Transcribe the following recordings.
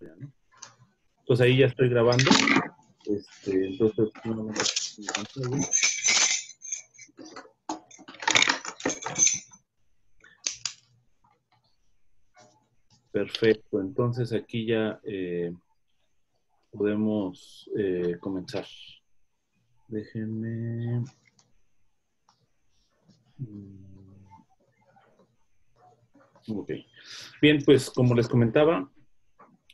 ¿no? Entonces ahí ya estoy grabando. Este, entonces, Perfecto, entonces aquí ya eh, podemos eh, comenzar. Déjenme. Mm. Ok. Bien, pues como les comentaba,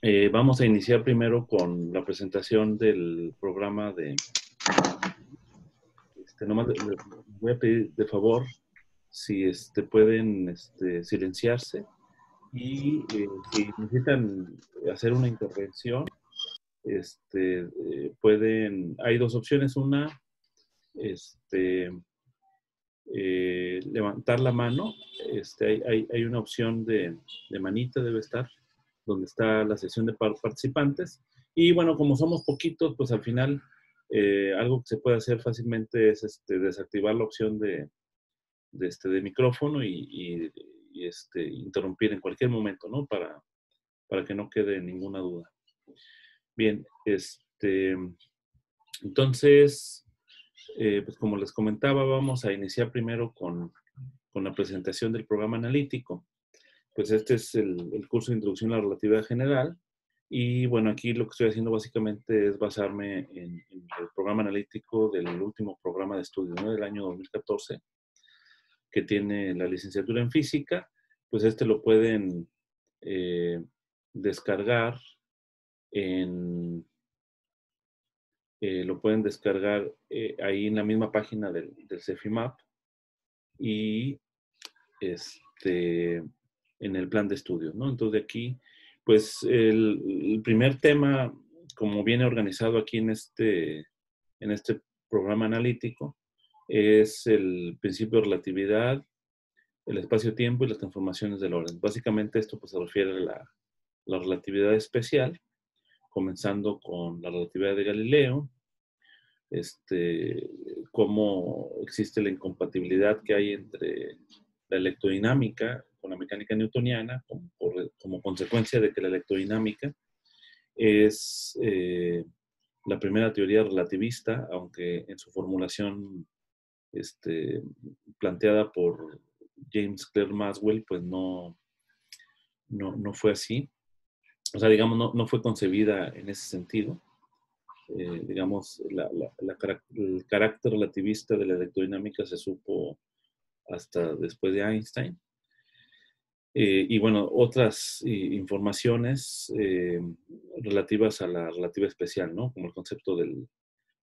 eh, vamos a iniciar primero con la presentación del programa de... Este, nomás voy a pedir de favor si este, pueden este, silenciarse y eh, si necesitan hacer una intervención, este, eh, pueden, hay dos opciones. Una, este, levantar la mano. Este, hay, hay, una opción de, de, manita, debe estar, donde está la sesión de participantes. Y bueno, como somos poquitos, pues al final algo que se puede hacer fácilmente es este, desactivar la opción de, este, de micrófono y y este, interrumpir en cualquier momento, ¿no? Para, para que no quede ninguna duda. Bien, este, entonces, eh, pues como les comentaba, vamos a iniciar primero con, con, la presentación del programa analítico. Pues este es el, curso de Introducción a la Relatividad General. Y bueno, aquí lo que estoy haciendo básicamente es basarme en, el programa analítico del último programa de estudio ¿no? del año 2014 que tiene la licenciatura en física, pues este lo pueden eh, descargar eh, lo pueden descargar eh, ahí en la misma página del, del CEFIMAP y este, en el plan de estudio, ¿no? Entonces aquí, pues el, el, primer tema, como viene organizado aquí en este, en este programa analítico, es el principio de relatividad, el espacio-tiempo y las transformaciones del orden. Básicamente esto pues, se refiere a la, la, relatividad especial, comenzando con la relatividad de Galileo, este, cómo existe la incompatibilidad que hay entre la electrodinámica con la mecánica newtoniana, como, consecuencia de que la electrodinámica es eh, la primera teoría relativista, aunque en su formulación este, planteada por James Clerk Maxwell, pues no, no, no, fue así. O sea, digamos, no, no fue concebida en ese sentido. Eh, digamos, la, el carácter relativista de la electrodinámica se supo hasta después de Einstein. Eh, y bueno, otras eh, informaciones eh, relativas a la relativa especial, ¿no? Como el concepto de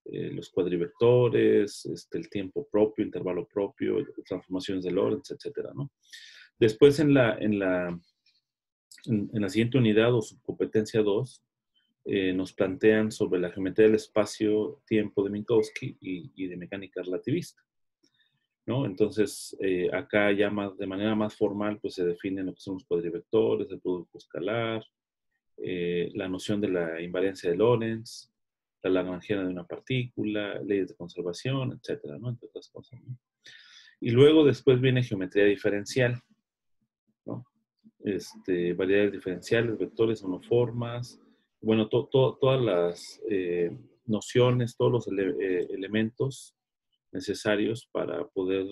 los cuadrivectores, este, el tiempo propio, intervalo propio, transformaciones de Lorentz, etcétera, ¿no? Después en la, en la, en la siguiente unidad o subcompetencia 2, nos plantean sobre la geometría del espacio-tiempo de Minkowski y, y de mecánica relativista. Entonces, eh, acá ya más, de manera más formal, pues se definen lo que son los cuadrivectores, el producto escalar, eh, la noción de la invariancia de Lorentz, la lagrangiana de una partícula, leyes de conservación, etcétera, ¿no? Entre otras cosas. Y luego después viene geometría diferencial, ¿no? Este, variedades diferenciales, vectores, monoformas, bueno, to, to, todas las eh, nociones, todos los ele elementos necesarios para poder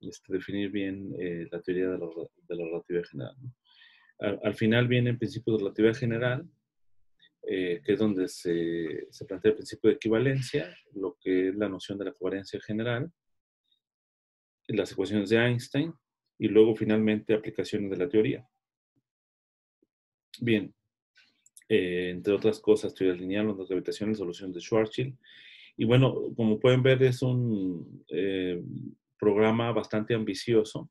este, definir bien eh, la teoría de la, de la relatividad general. ¿no? Al, al, final viene el principio de relatividad general, eh, que es donde se, se, plantea el principio de equivalencia, lo que es la noción de la covariancia general, las ecuaciones de Einstein y luego finalmente aplicaciones de la teoría. Bien, eh, entre otras cosas, teoría lineal, ondas gravitacionales, solución de Schwarzschild y bueno, como pueden ver, es un eh, programa bastante ambicioso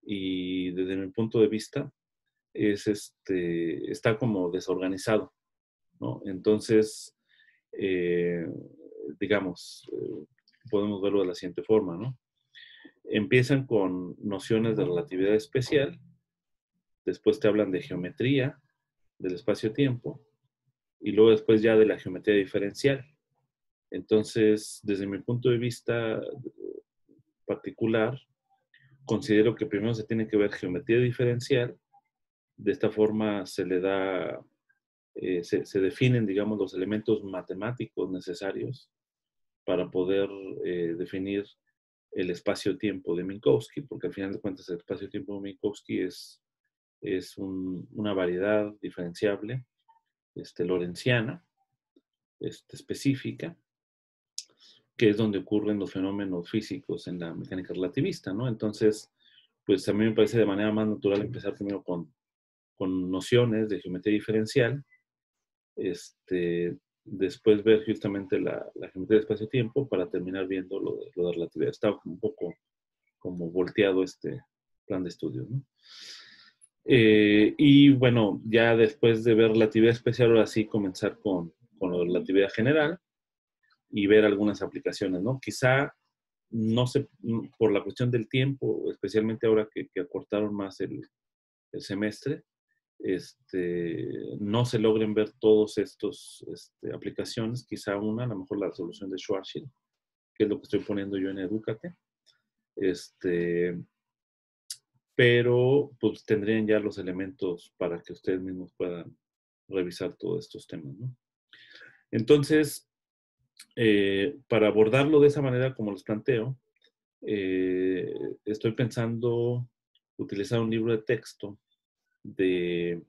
y desde mi punto de vista es este, está como desorganizado, ¿no? Entonces, eh, digamos, eh, podemos verlo de la siguiente forma, ¿no? Empiezan con nociones de relatividad especial, después te hablan de geometría, del espacio-tiempo, y luego después ya de la geometría diferencial. Entonces, desde mi punto de vista particular, considero que primero se tiene que ver geometría diferencial. De esta forma se le da eh, se, definen, digamos, los elementos matemáticos necesarios para poder eh, definir el espacio-tiempo de Minkowski, porque al final de cuentas el espacio-tiempo de Minkowski es, es una variedad diferenciable este, lorenciana, este, específica, que es donde ocurren los fenómenos físicos en la mecánica relativista, ¿no? Entonces, pues a mí me parece de manera más natural empezar primero con, con nociones de geometría diferencial, este, después ver justamente la, geometría de espacio-tiempo para terminar viendo lo de, lo de relatividad. Está un poco como volteado este plan de estudio, ¿no? Eh, y bueno, ya después de ver relatividad especial, ahora sí comenzar con, con la relatividad general y ver algunas aplicaciones, ¿no? Quizá no sé, por la cuestión del tiempo, especialmente ahora que, que acortaron más el, el, semestre, este, no se logren ver todos estos este, aplicaciones, quizá una, a lo mejor la solución de Schwarzschild, que es lo que estoy poniendo yo en Educate. Este, pero pues tendrían ya los elementos para que ustedes mismos puedan revisar todos estos temas. ¿no? Entonces, eh, para abordarlo de esa manera como les planteo, eh, estoy pensando utilizar un libro de texto de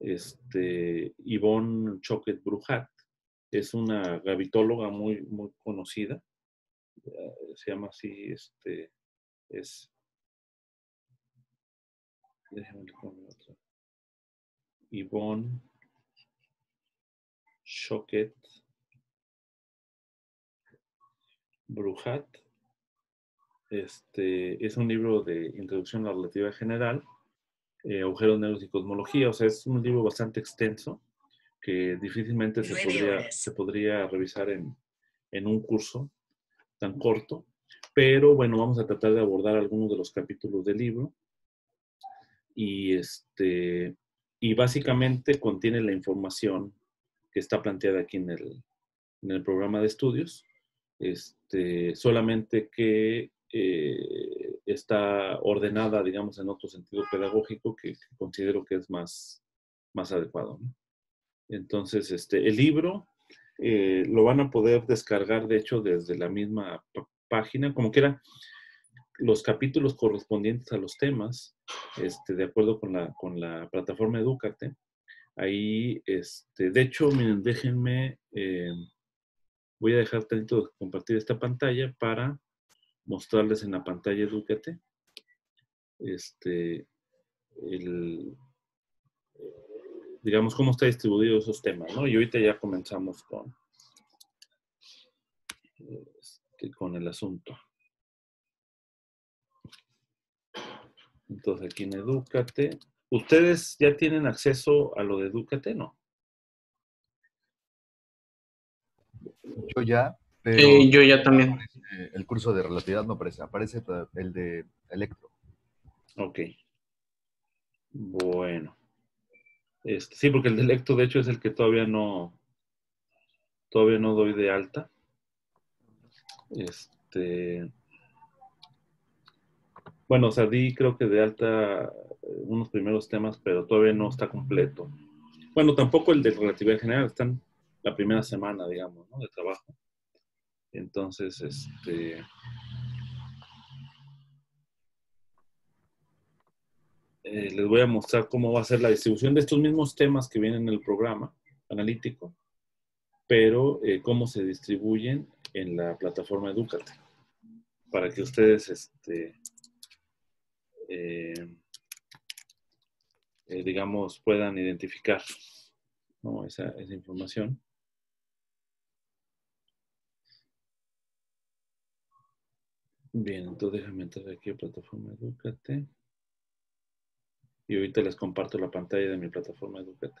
este, Yvonne Choquet Brujat. Es una gavitóloga muy, muy conocida. Eh, se llama así, este, es Déjame otra. Yvonne Choquet Brujat. Este, es un libro de introducción a la relatividad general, eh, agujeros negros y cosmología. O sea, es un libro bastante extenso que difícilmente se podría, se podría revisar en, en un curso tan corto. Pero bueno, vamos a tratar de abordar algunos de los capítulos del libro y, este, y básicamente contiene la información que está planteada aquí en el, en el programa de estudios, este, solamente que eh, está ordenada, digamos, en otro sentido pedagógico que, considero que es más, más adecuado. Entonces, este, el libro eh, lo van a poder descargar, de hecho, desde la misma página, como quiera los capítulos correspondientes a los temas, este, de acuerdo con la, con la plataforma Educate. Ahí, este, de hecho, miren, déjenme, eh, voy a dejar tantito compartir esta pantalla para mostrarles en la pantalla Educate este, digamos, cómo está distribuido esos temas, ¿no? Y ahorita ya comenzamos con, este, con el asunto. Entonces aquí en Educate. ¿Ustedes ya tienen acceso a lo de Educate, no? Yo ya, pero... yo ya también. El curso de relatividad no aparece, aparece el de electro. Ok. Bueno. Este, sí, porque el de electro, de hecho, es el que todavía no, todavía no doy de alta. Este, bueno, o sea, di creo que de alta eh, unos primeros temas, pero todavía no está completo. Bueno, tampoco el de relatividad general, están la primera semana, digamos, ¿no? De trabajo. Entonces, este... Eh, les voy a mostrar cómo va a ser la distribución de estos mismos temas que vienen en el programa analítico, pero eh, cómo se distribuyen en la plataforma Educate, para que ustedes este, eh, digamos, puedan identificar esa, información. Bien, entonces déjame entrar aquí a plataforma Educate. Y ahorita les comparto la pantalla de mi plataforma Educate.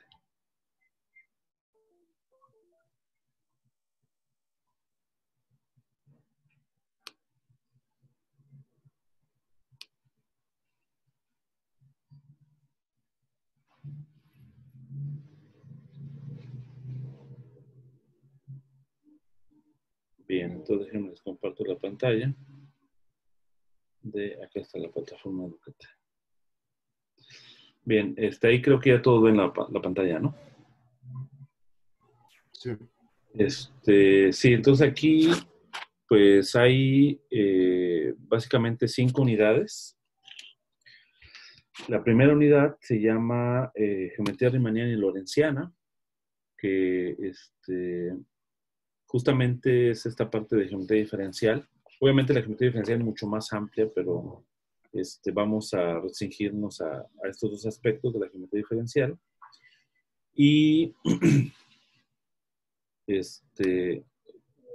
Bien, entonces déjenme les comparto la pantalla. De acá está la plataforma Educate. Bien, está ahí creo que ya todo la, la pantalla, ¿no? Sí. Este, sí, entonces aquí pues hay eh, básicamente cinco unidades. La primera unidad se llama eh, Geometría Riemanniana y Lorenciana, que este, justamente es esta parte de geometría diferencial. Obviamente la geometría diferencial es mucho más amplia, pero este, vamos a restringirnos a, estos dos aspectos de la geometría diferencial. Y este,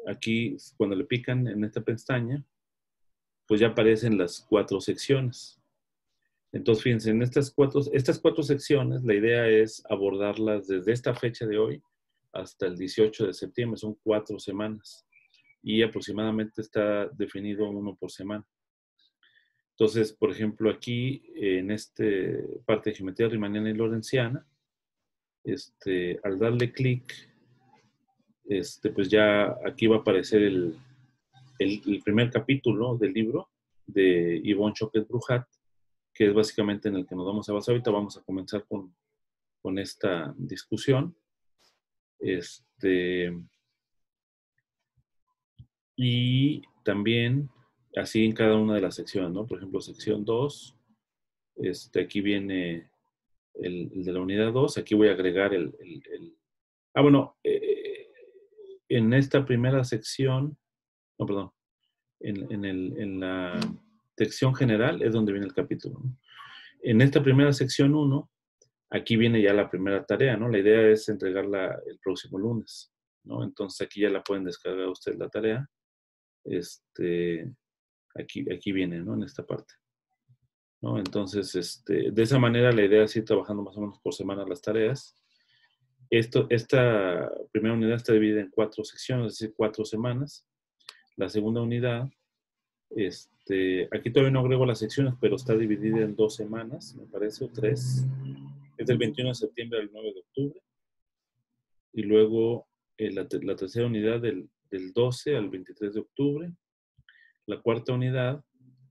aquí, cuando le pican en esta pestaña, pues ya aparecen las cuatro secciones. Entonces, fíjense, en estas cuatro, estas cuatro secciones, la idea es abordarlas desde esta fecha de hoy hasta el 18 de septiembre. Son cuatro semanas. Y aproximadamente está definido uno por semana. Entonces, por ejemplo, aquí en este parte de geometría riemanniana y lorenciana, este, al darle clic este, pues ya aquí va a aparecer el, el, primer capítulo del libro de Yvonne Choquet Brujat, que es básicamente en el que nos vamos a basar. Ahorita vamos a comenzar con, con esta discusión. Este, y también así en cada una de las secciones, ¿no? Por ejemplo, sección 2, este, aquí viene el, de la unidad 2, aquí voy a agregar el... ah, bueno, eh, en esta primera sección, no, perdón, en, la sección general es donde viene el capítulo. En esta primera sección 1, aquí viene ya la primera tarea, ¿no? La idea es entregarla el próximo lunes, ¿no? Entonces aquí ya la pueden descargar ustedes la tarea. Este, aquí, aquí viene, ¿no? En esta parte. ¿no? Entonces, este, de esa manera la idea es ir trabajando más o menos por semana las tareas esto, esta primera unidad está dividida en cuatro secciones, es decir, cuatro semanas. La segunda unidad, este, aquí todavía no agrego las secciones, pero está dividida en dos semanas, me parece, o tres. Es del 21 de septiembre al 9 de octubre. Y luego eh, la, tercera unidad del, del 12 al 23 de octubre. La cuarta unidad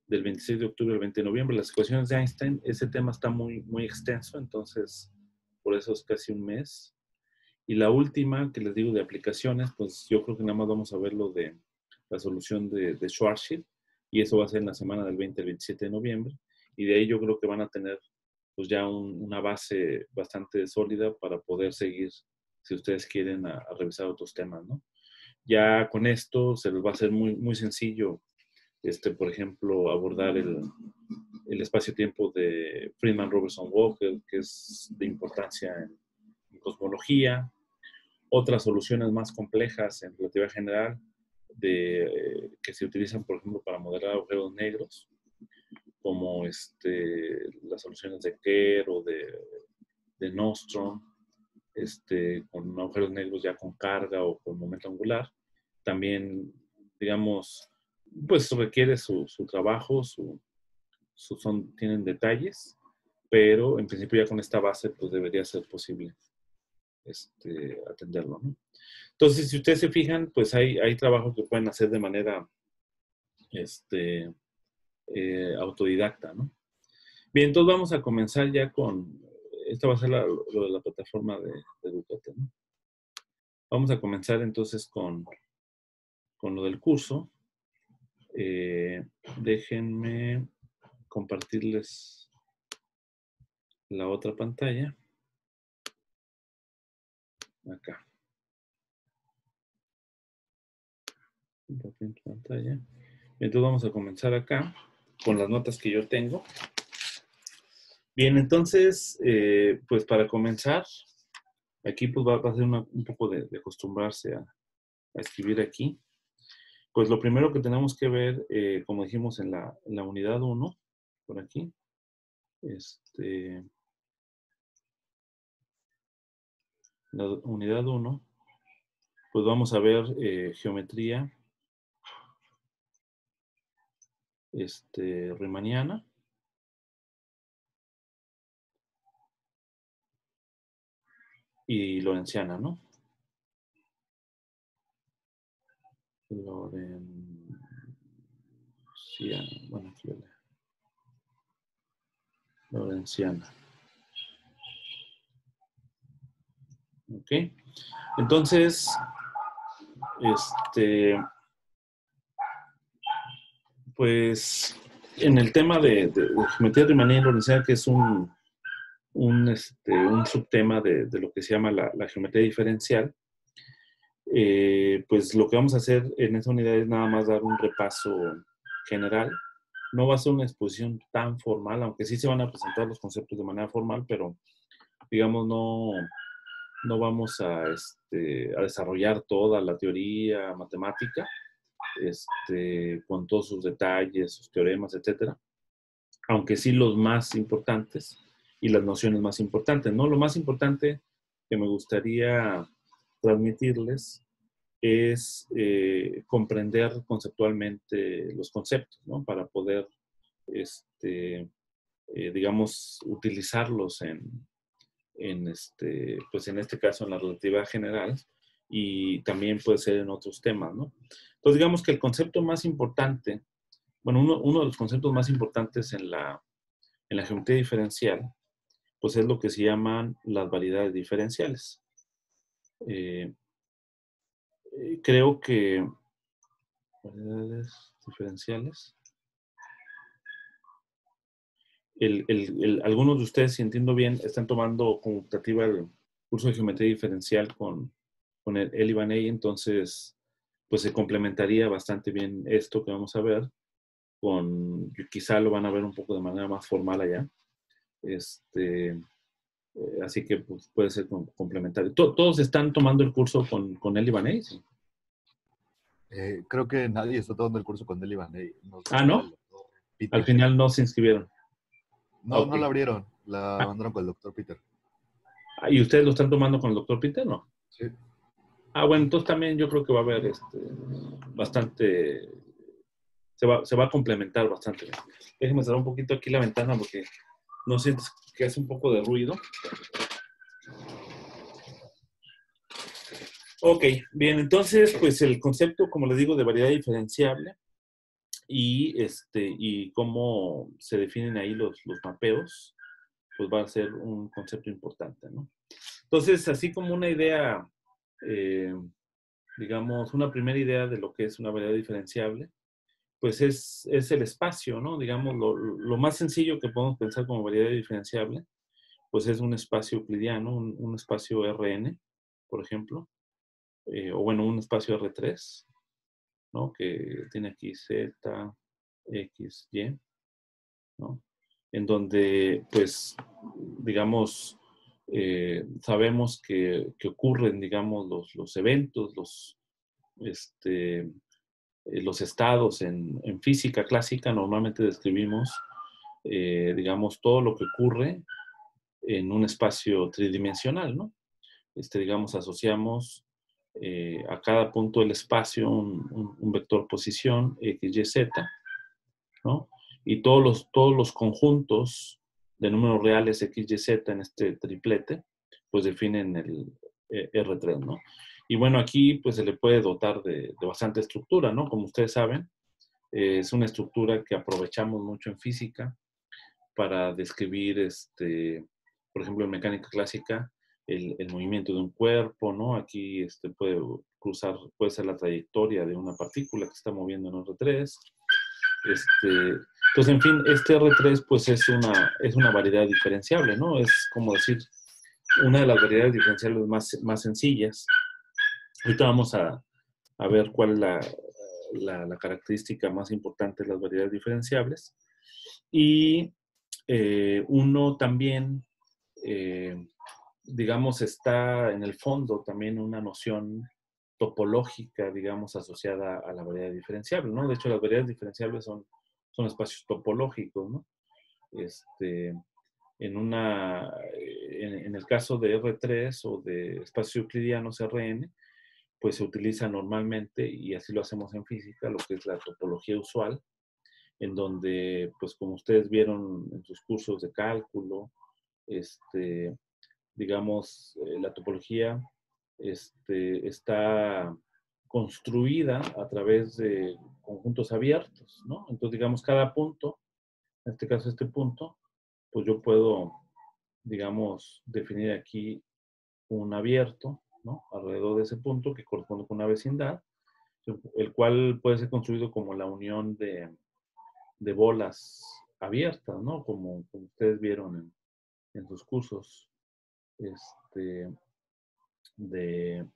del 26 de octubre al 20 de noviembre. Las ecuaciones de Einstein, ese tema está muy, muy extenso, entonces por eso es casi un mes. Y la última que les digo de aplicaciones, pues yo creo que nada más vamos a ver lo de la solución de, de Schwarzschild y eso va a ser en la semana del 20 al 27 de noviembre. Y de ahí yo creo que van a tener pues ya una base bastante sólida para poder seguir, si ustedes quieren, a, revisar otros temas, ¿no? Ya con esto se les va a hacer muy, muy sencillo, este, por ejemplo, abordar el, el espacio-tiempo de Friedman Robertson Walker, que es de importancia en, cosmología, otras soluciones más complejas en relatividad general de, que se utilizan, por ejemplo, para modelar agujeros negros, como este, las soluciones de Kerr o de, de Nostrom, este, con agujeros negros ya con carga o con momento angular. También, digamos, pues requiere su, su trabajo, su, su, son, tienen detalles, pero en principio ya con esta base pues debería ser posible este, atenderlo. Entonces, si ustedes se fijan, pues hay, hay trabajos que pueden hacer de manera este, eh, autodidacta. ¿no? Bien, entonces vamos a comenzar ya con, esta va a ser lo de la plataforma de, de Educate. ¿no? Vamos a comenzar entonces con, con lo del curso. Eh, déjenme compartirles la otra pantalla acá. pantalla. Entonces vamos a comenzar acá con las notas que yo tengo. Bien, entonces, eh, pues para comenzar, aquí pues va, a ser un poco de, acostumbrarse a, escribir aquí. Pues lo primero que tenemos que ver, eh, como dijimos en la, unidad 1, por aquí, este, la unidad 1, pues vamos a ver eh, geometría este, riemanniana. Y lorenciana, ¿no? Lorenciana. Bueno, aquí Lorenciana. ¿Ok? Entonces, este, pues en el tema de, de, de geometría riemanniana organizada, que es un, un, este, un subtema de, lo que se llama la, la geometría diferencial, eh, pues lo que vamos a hacer en esta unidad es nada más dar un repaso general. No va a ser una exposición tan formal, aunque sí se van a presentar los conceptos de manera formal, pero digamos no, no vamos a, este, desarrollar toda la teoría matemática este, con todos sus detalles, sus teoremas, etcétera, aunque sí los más importantes y las nociones más importantes, ¿no? Lo más importante que me gustaría transmitirles es eh, comprender conceptualmente los conceptos, ¿no? Para poder, este, eh, digamos, utilizarlos en, en, este, pues en este caso en la relatividad general y también puede ser en otros temas, ¿no? Entonces, digamos que el concepto más importante, bueno, uno, uno de los conceptos más importantes en la, en la geometría diferencial, pues es lo que se llaman las variedades diferenciales. Eh, eh, creo que variedades diferenciales. Algunos de ustedes, si entiendo bien, están tomando conmutativa el curso de geometría diferencial con, con el, el entonces pues se complementaría bastante bien esto que vamos a ver con, quizá lo van a ver un poco de manera más formal allá. Este, eh, así que pues, puede ser complementario. ¿Todos están tomando el curso con, con Eli Baney? Eh, creo que nadie está tomando el curso con Eli Baney. No ah, ¿no? Al final no se inscribieron. No, okay. no la abrieron. La ah. mandaron con el doctor Peter. Ah, ¿Y ustedes lo están tomando con el doctor Peter, no? Sí. Ah, bueno, entonces también yo creo que va a haber este, bastante, se va, se va a complementar bastante. Déjenme cerrar un poquito aquí la ventana porque no sientes que hace un poco de ruido. Ok, bien, entonces, pues el concepto, como les digo, de variedad diferenciable y, este, y cómo se definen ahí los, los mapeos, pues va a ser un concepto importante, ¿no? Entonces, así como una idea eh, digamos, una primera idea de lo que es una variedad diferenciable, pues es, es el espacio, ¿no? Digamos, lo, lo, más sencillo que podemos pensar como variedad diferenciable, pues es un espacio euclidiano, un, un espacio Rn, por ejemplo, eh, o bueno, un espacio R3, ¿no? Que tiene aquí Z, X, Y, ¿no? En donde, pues, digamos, eh, sabemos que, que, ocurren, digamos, los, los eventos, los, este, los estados en, en, física clásica, normalmente describimos, eh, digamos, todo lo que ocurre en un espacio tridimensional, ¿no? Este, digamos, asociamos eh, a cada punto del espacio un, un, un, vector posición x, y, z, ¿no? Y todos los, todos los conjuntos de números reales X, Y, Z en este triplete, pues definen el eh, R3, ¿no? Y bueno, aquí pues se le puede dotar de, de bastante estructura, ¿no? Como ustedes saben, eh, es una estructura que aprovechamos mucho en física para describir, este, por ejemplo, en mecánica clásica, el, el, movimiento de un cuerpo, ¿no? Aquí este, puede cruzar, puede ser la trayectoria de una partícula que está moviendo en R3. Este, entonces, en fin, este R3 pues es una, es una variedad diferenciable, ¿no? Es como decir, una de las variedades diferenciables más, más sencillas. Ahorita vamos a, ver cuál es la, característica más importante de las variedades diferenciables. Y eh, uno también, eh, digamos, está en el fondo también una noción topológica, digamos, asociada a la variedad diferenciable, ¿no? De hecho, las variedades diferenciables son son espacios topológicos, ¿no? Este, en, una, en, en, el caso de R3 o de espacios euclidianos Rn, pues se utiliza normalmente, y así lo hacemos en física, lo que es la topología usual, en donde, pues como ustedes vieron en sus cursos de cálculo, este, digamos, eh, la topología este, está construida a través de conjuntos abiertos, ¿no? Entonces, digamos, cada punto, en este caso este punto, pues yo puedo, digamos, definir aquí un abierto Alrededor de ese punto que corresponde con una vecindad, el cual puede ser construido como la unión de, de bolas abiertas, ¿no? Como, ustedes vieron en, en, sus cursos este, de,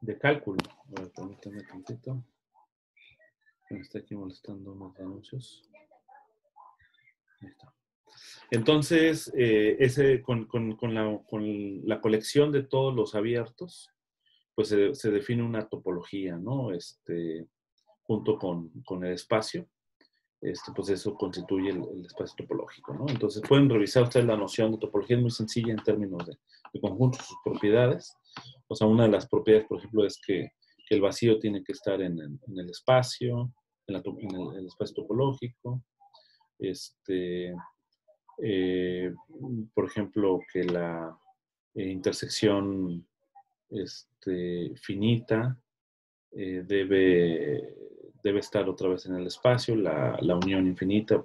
de cálculo. A ver, permítanme tantito. Me está aquí molestando unos anuncios. Ahí está. Entonces, eh, ese, con, con, con, la, con, la, colección de todos los abiertos, pues se, se define una topología, ¿no? Este, junto con, el espacio, este, pues eso constituye el, espacio topológico, ¿no? Entonces pueden revisar ustedes la noción de topología, es muy sencilla en términos de, de conjuntos, sus propiedades. O sea, una de las propiedades, por ejemplo, es que, que el vacío tiene que estar en, en el espacio, en, la, en el, espacio topológico. Este, eh, por ejemplo, que la eh, intersección este, finita eh, debe, debe estar otra vez en el espacio, la, la unión infinita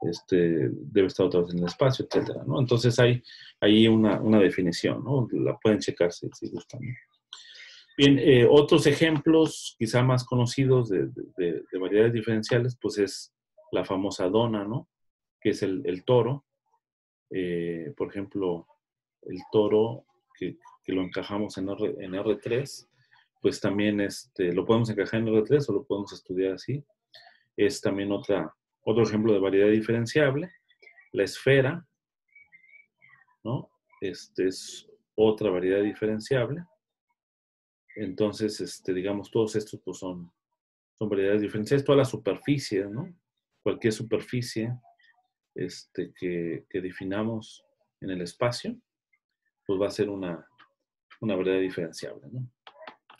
este, debe estar otra vez en el espacio, etc. ¿no? Entonces hay ahí una, una, definición, ¿no? La pueden checar si, gustan. Bien, otros ejemplos quizá más conocidos de, de, variedades diferenciales, pues es la famosa dona, ¿no? Que es el, toro. Eh, por ejemplo, el toro que, lo encajamos en, R, en R3, pues también este, lo podemos encajar en R3 o lo podemos estudiar así. Es también otra, otro ejemplo de variedad diferenciable. La esfera, ¿no? Este es otra variedad diferenciable. Entonces, este, digamos, todos estos pues, son, son variedades diferenciables. Toda la superficie, ¿no? Cualquier superficie este, que, definamos en el espacio, pues va a ser una, una variedad diferenciable.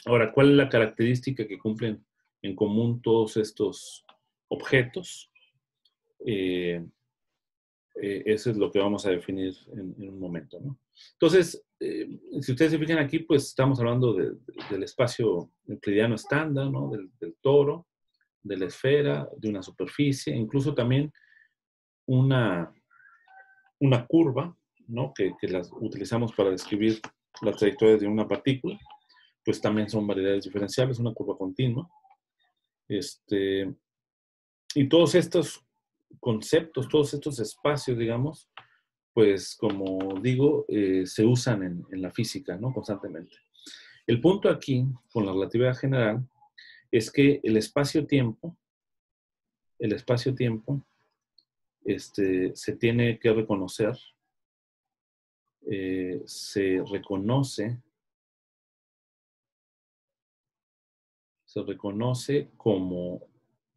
Ahora, ¿cuál es la característica que cumplen en común todos estos objetos? Eh, eh, eso es lo que vamos a definir en, un momento. Entonces, eh, si ustedes se fijan aquí, pues estamos hablando del espacio euclidiano estándar, ¿no? del, toro, de la esfera, de una superficie, incluso también una, una curva, ¿no? que, que las utilizamos para describir la trayectoria de una partícula, pues también son variedades diferenciables, una curva continua. Este, y todos estos conceptos, todos estos espacios, digamos, pues como digo, eh, se usan en, en, la física, ¿no? Constantemente. El punto aquí, con la relatividad general, es que el espacio-tiempo, el espacio-tiempo este, se tiene que reconocer, eh, se reconoce, se reconoce como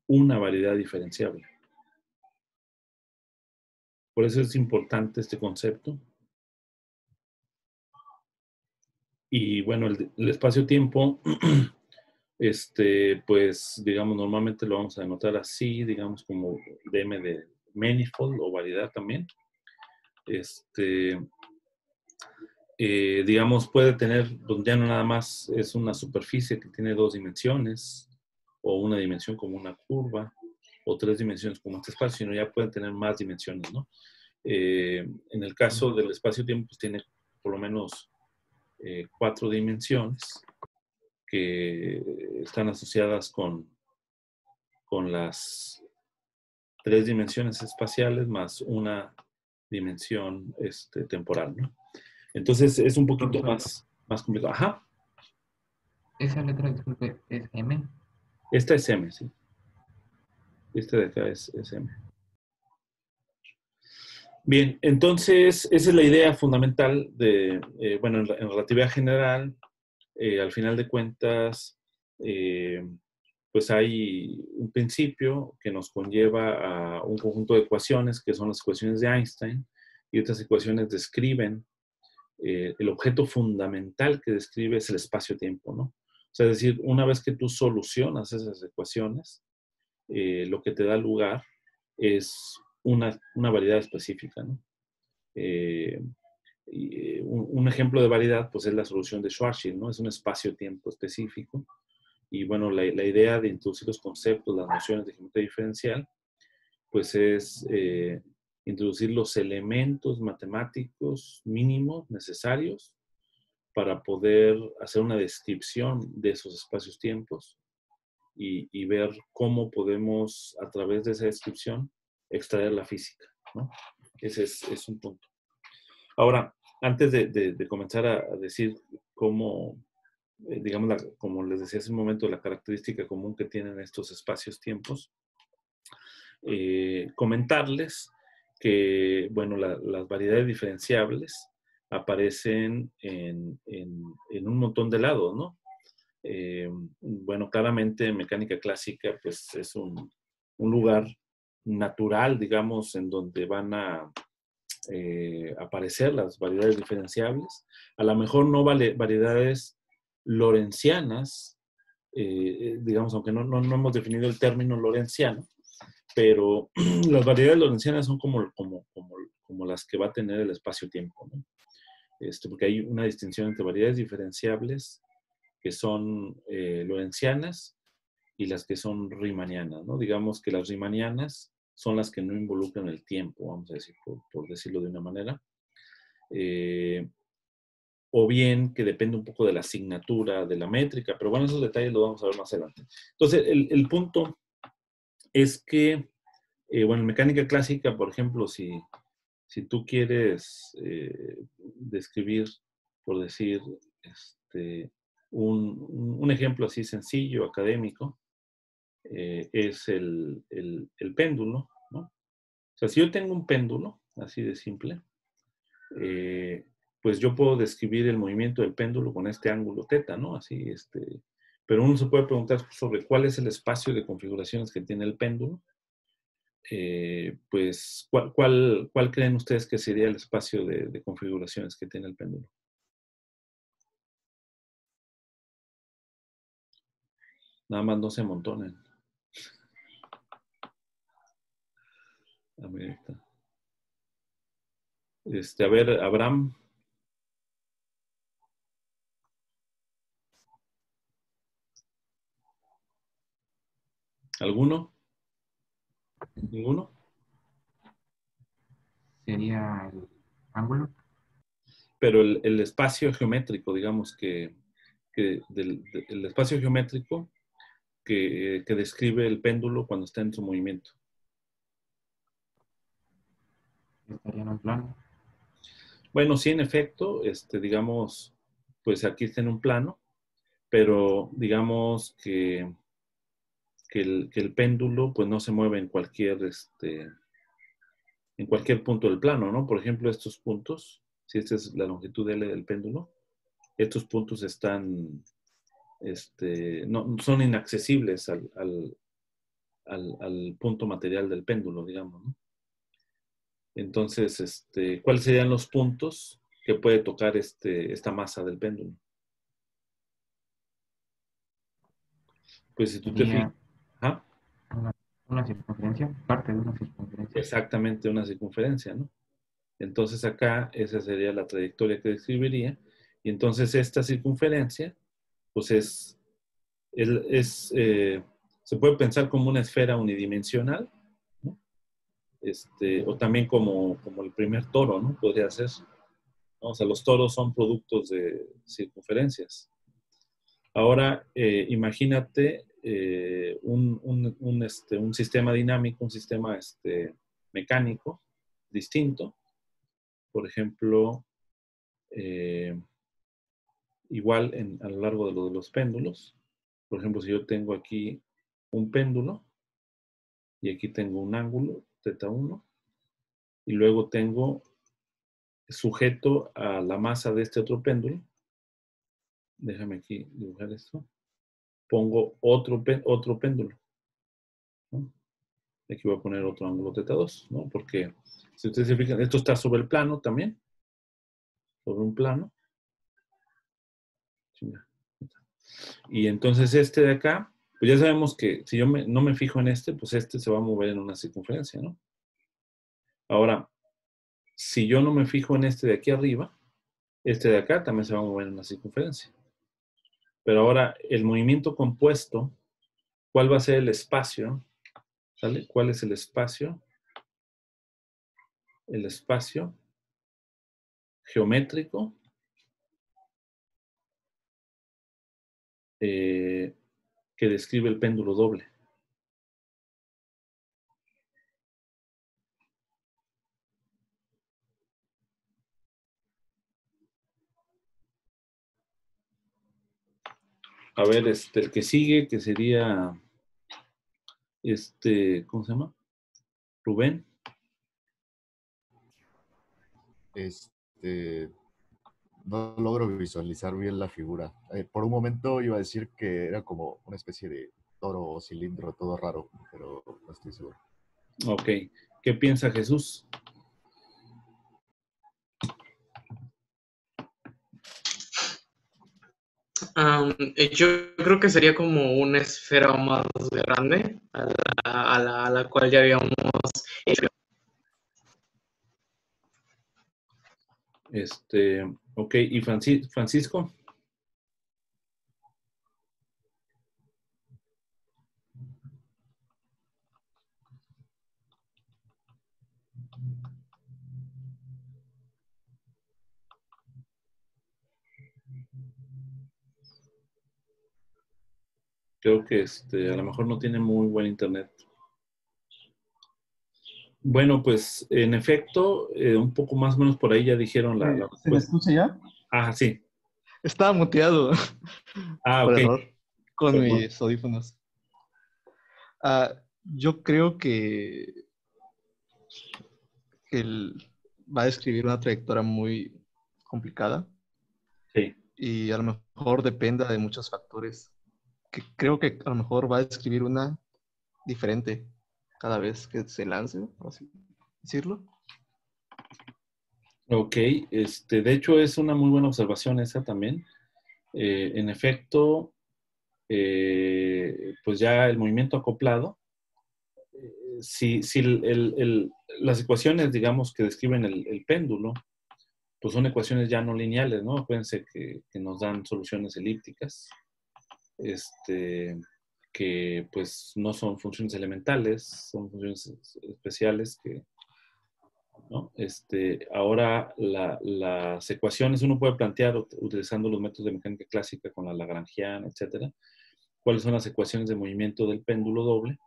una variedad diferenciable. Por eso es importante este concepto. Y bueno, el, el espacio-tiempo, este, pues digamos, normalmente lo vamos a denotar así, digamos como dm de manifold o variedad también. Este, eh, digamos, puede tener, donde ya no nada más es una superficie que tiene dos dimensiones, o una dimensión como una curva, o tres dimensiones como este espacio, sino ya pueden tener más dimensiones, ¿no? Eh, en el caso del espacio-tiempo, pues tiene por lo menos eh, cuatro dimensiones que están asociadas con, con las tres dimensiones espaciales más una dimensión este, temporal, ¿no? Entonces es un poquito más, más complicado. Ajá. Esa letra, disculpe, es M. Esta es M, sí. Esta de acá es, M. Bien, entonces esa es la idea fundamental de, eh, bueno, en, relatividad general, eh, al final de cuentas, eh, pues hay un principio que nos conlleva a un conjunto de ecuaciones, que son las ecuaciones de Einstein, y estas ecuaciones describen eh, el objeto fundamental que describe es el espacio-tiempo, ¿no? O sea, es decir, una vez que tú solucionas esas ecuaciones, eh, lo que te da lugar es una, variedad específica. Eh, un, un, ejemplo de variedad, pues es la solución de Schwarzschild, ¿no? Es un espacio-tiempo específico y bueno, la, la, idea de introducir los conceptos, las nociones de geometría diferencial, pues es eh, introducir los elementos matemáticos mínimos necesarios para poder hacer una descripción de esos espacios-tiempos y, y, ver cómo podemos, a través de esa descripción, extraer la física. ¿no? Ese es, es, un punto. Ahora, antes de, de, de comenzar a, decir cómo, digamos, la, como les decía hace un momento, la característica común que tienen estos espacios-tiempos, eh, comentarles que, bueno, la, las variedades diferenciables aparecen en, en, un montón de lados, ¿no? Eh, bueno, claramente en mecánica clásica, pues es un, un lugar natural, digamos, en donde van a eh, aparecer las variedades diferenciables. A lo mejor no vale variedades lorencianas, eh, digamos, aunque no, no, no, hemos definido el término lorenciano, pero las variedades lorencianas son como, como, como, como las que va a tener el espacio-tiempo. Este, porque hay una distinción entre variedades diferenciables que son eh, lorencianas y las que son riemannianas, ¿no? Digamos que las riemannianas son las que no involucran el tiempo, vamos a decir, por, por decirlo de una manera. Eh, o bien que depende un poco de la asignatura, de la métrica, pero bueno, esos detalles los vamos a ver más adelante. Entonces, el, el punto es que, eh, bueno, en mecánica clásica, por ejemplo, si, si tú quieres eh, describir, por decir, este, un, un, ejemplo así sencillo, académico, eh, es el, el, el, péndulo, ¿no? O sea, si yo tengo un péndulo, así de simple, eh, pues yo puedo describir el movimiento del péndulo con este ángulo teta, ¿no? Así, este, pero uno se puede preguntar sobre cuál es el espacio de configuraciones que tiene el péndulo. Eh, pues, ¿cuál, ¿cuál, ¿cuál, creen ustedes que sería el espacio de, configuraciones que tiene el péndulo? Nada más no se amontonen. Este, a ver, Abraham. ¿Alguno? ¿Ninguno? Sería el ángulo. Pero el, el espacio geométrico, digamos que, que del, el espacio geométrico que, que, describe el péndulo cuando está en su movimiento. Estaría en un plano. Bueno, sí, en efecto, este, digamos, pues aquí está en un plano, pero digamos que que el, que el, péndulo pues no se mueve en cualquier, este, en cualquier punto del plano, ¿no? Por ejemplo, estos puntos, si esta es la longitud L del péndulo, estos puntos están, este, no, son inaccesibles al, al, al, al, punto material del péndulo, digamos, ¿no? Entonces, este, ¿cuáles serían los puntos que puede tocar este, esta masa del péndulo? Pues si tú te fijas. Una, circunferencia, parte de una circunferencia. Exactamente, una circunferencia, ¿no? Entonces acá esa sería la trayectoria que describiría. Y entonces esta circunferencia, pues es, es, es eh, se puede pensar como una esfera unidimensional, ¿no? Este, o también como, como el primer toro, ¿no? Podría ser. ¿no? O sea, los toros son productos de circunferencias. Ahora, eh, imagínate eh, un, este, un, sistema dinámico, un sistema este, mecánico distinto. Por ejemplo, eh, igual en, a lo largo de, de los péndulos. Por ejemplo, si yo tengo aquí un péndulo y aquí tengo un ángulo, teta 1, y luego tengo sujeto a la masa de este otro péndulo. Déjame aquí dibujar esto pongo otro, otro péndulo. Aquí voy a poner otro ángulo teta 2, ¿no? Porque si ustedes se fijan, esto está sobre el plano también. Sobre un plano. Y entonces este de acá, pues ya sabemos que si yo no me fijo en este, pues este se va a mover en una circunferencia, ¿no? Ahora, si yo no me fijo en este de aquí arriba, este de acá también se va a mover en una circunferencia. Pero ahora, el movimiento compuesto, ¿cuál va a ser el espacio? ¿Sale? ¿Cuál es el espacio? El espacio geométrico. Eh, que describe el péndulo doble. A ver, este, el que sigue, que sería, este, ¿cómo se llama? Rubén. Este, no logro visualizar bien la figura. Eh, por un momento iba a decir que era como una especie de toro o cilindro, todo raro, pero no estoy seguro. Ok. ¿Qué piensa Jesús? Eh, yo creo que sería como una esfera más grande a la, la- cual ya habíamos hecho. Este, ok. ¿Y Franci- Francisco? Creo que este, a lo mejor no tiene muy buen internet. Bueno, pues en efecto, eh, un poco más o menos por ahí ya dijeron la, la ¿Se me escucha ya? Ah, sí. Estaba muteado Ah, por ok. error con Perdón. mis audífonos. Ah, yo creo que él va a describir una trayectoria muy complicada Sí. y a lo mejor dependa de muchos factores. Que creo que a lo mejor va a describir una diferente cada vez que se lance, por así decirlo. Ok, este, de hecho es una muy buena observación esa también. Eh, en efecto, eh, pues ya el movimiento acoplado, eh, si, si el- el- las ecuaciones, digamos, que describen el, el péndulo, pues son ecuaciones ya no lineales, ¿no? Acuérdense que, que nos dan soluciones elípticas, este, que pues no son funciones elementales, son funciones es- especiales que, ¿no? Este, ahora la- las ecuaciones uno puede plantear ut- utilizando los métodos de mecánica clásica con la Lagrangiana, etcétera, cuáles son las ecuaciones de movimiento del péndulo doble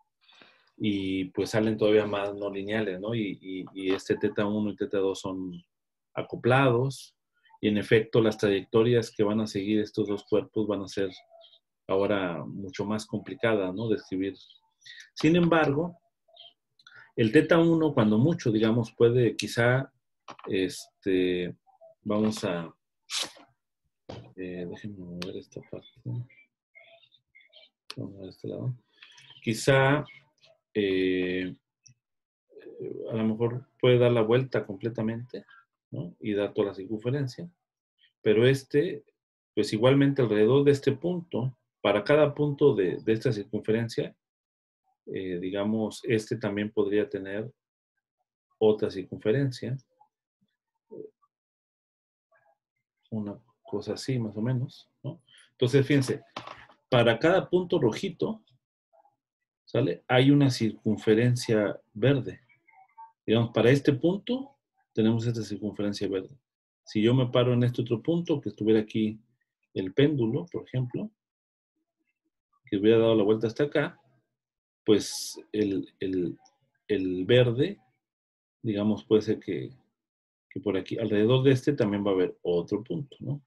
y pues salen todavía más no lineales, ¿no? Y, y- y este teta 1 y teta 2 son acoplados y en efecto las trayectorias que van a seguir estos dos cuerpos van a ser ahora mucho más complicadas, ¿no? De escribir. Sin embargo, el teta 1, cuando mucho, digamos, puede quizá, este, vamos a, eh, déjenme mover esta parte. Vamos a este lado. Quizá, eh, a lo mejor puede dar la vuelta completamente, ¿no? Y dar toda la circunferencia. Pero este, pues igualmente alrededor de este punto, para cada punto de, esta circunferencia, eh, digamos, este también podría tener otra circunferencia. Una cosa así, más o menos, ¿no? Entonces, fíjense, para cada punto rojito, ¿sale? Hay una circunferencia verde. Digamos, para este punto tenemos esta circunferencia verde. Si yo me paro en este otro punto, que estuviera aquí el péndulo, por ejemplo, que hubiera dado la vuelta hasta acá, pues el, el- el verde, digamos, puede ser que, que por aquí, alrededor de este también va a haber otro punto, ¿no?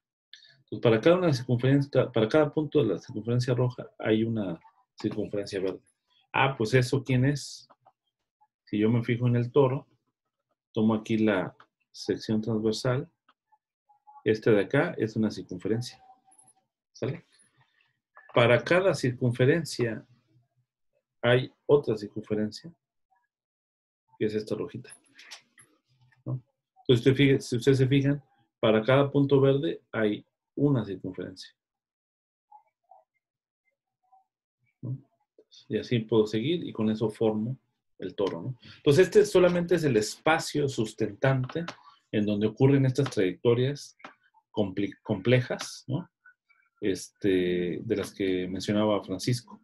Entonces, para cada, una circunferencia, para cada punto de la circunferencia roja hay una circunferencia verde. Ah, pues eso, ¿quién es? Si yo me fijo en el toro, tomo aquí la sección transversal, este de acá es una circunferencia. ¿Sale? Para cada circunferencia hay otra circunferencia, que es esta rojita. Entonces, si ustedes se fijan, para cada punto verde hay una circunferencia. Y así puedo seguir y con eso formo el toro. Entonces, este solamente es el espacio sustentante en donde ocurren estas trayectorias complejas, ¿no? Este, de las que mencionaba Francisco.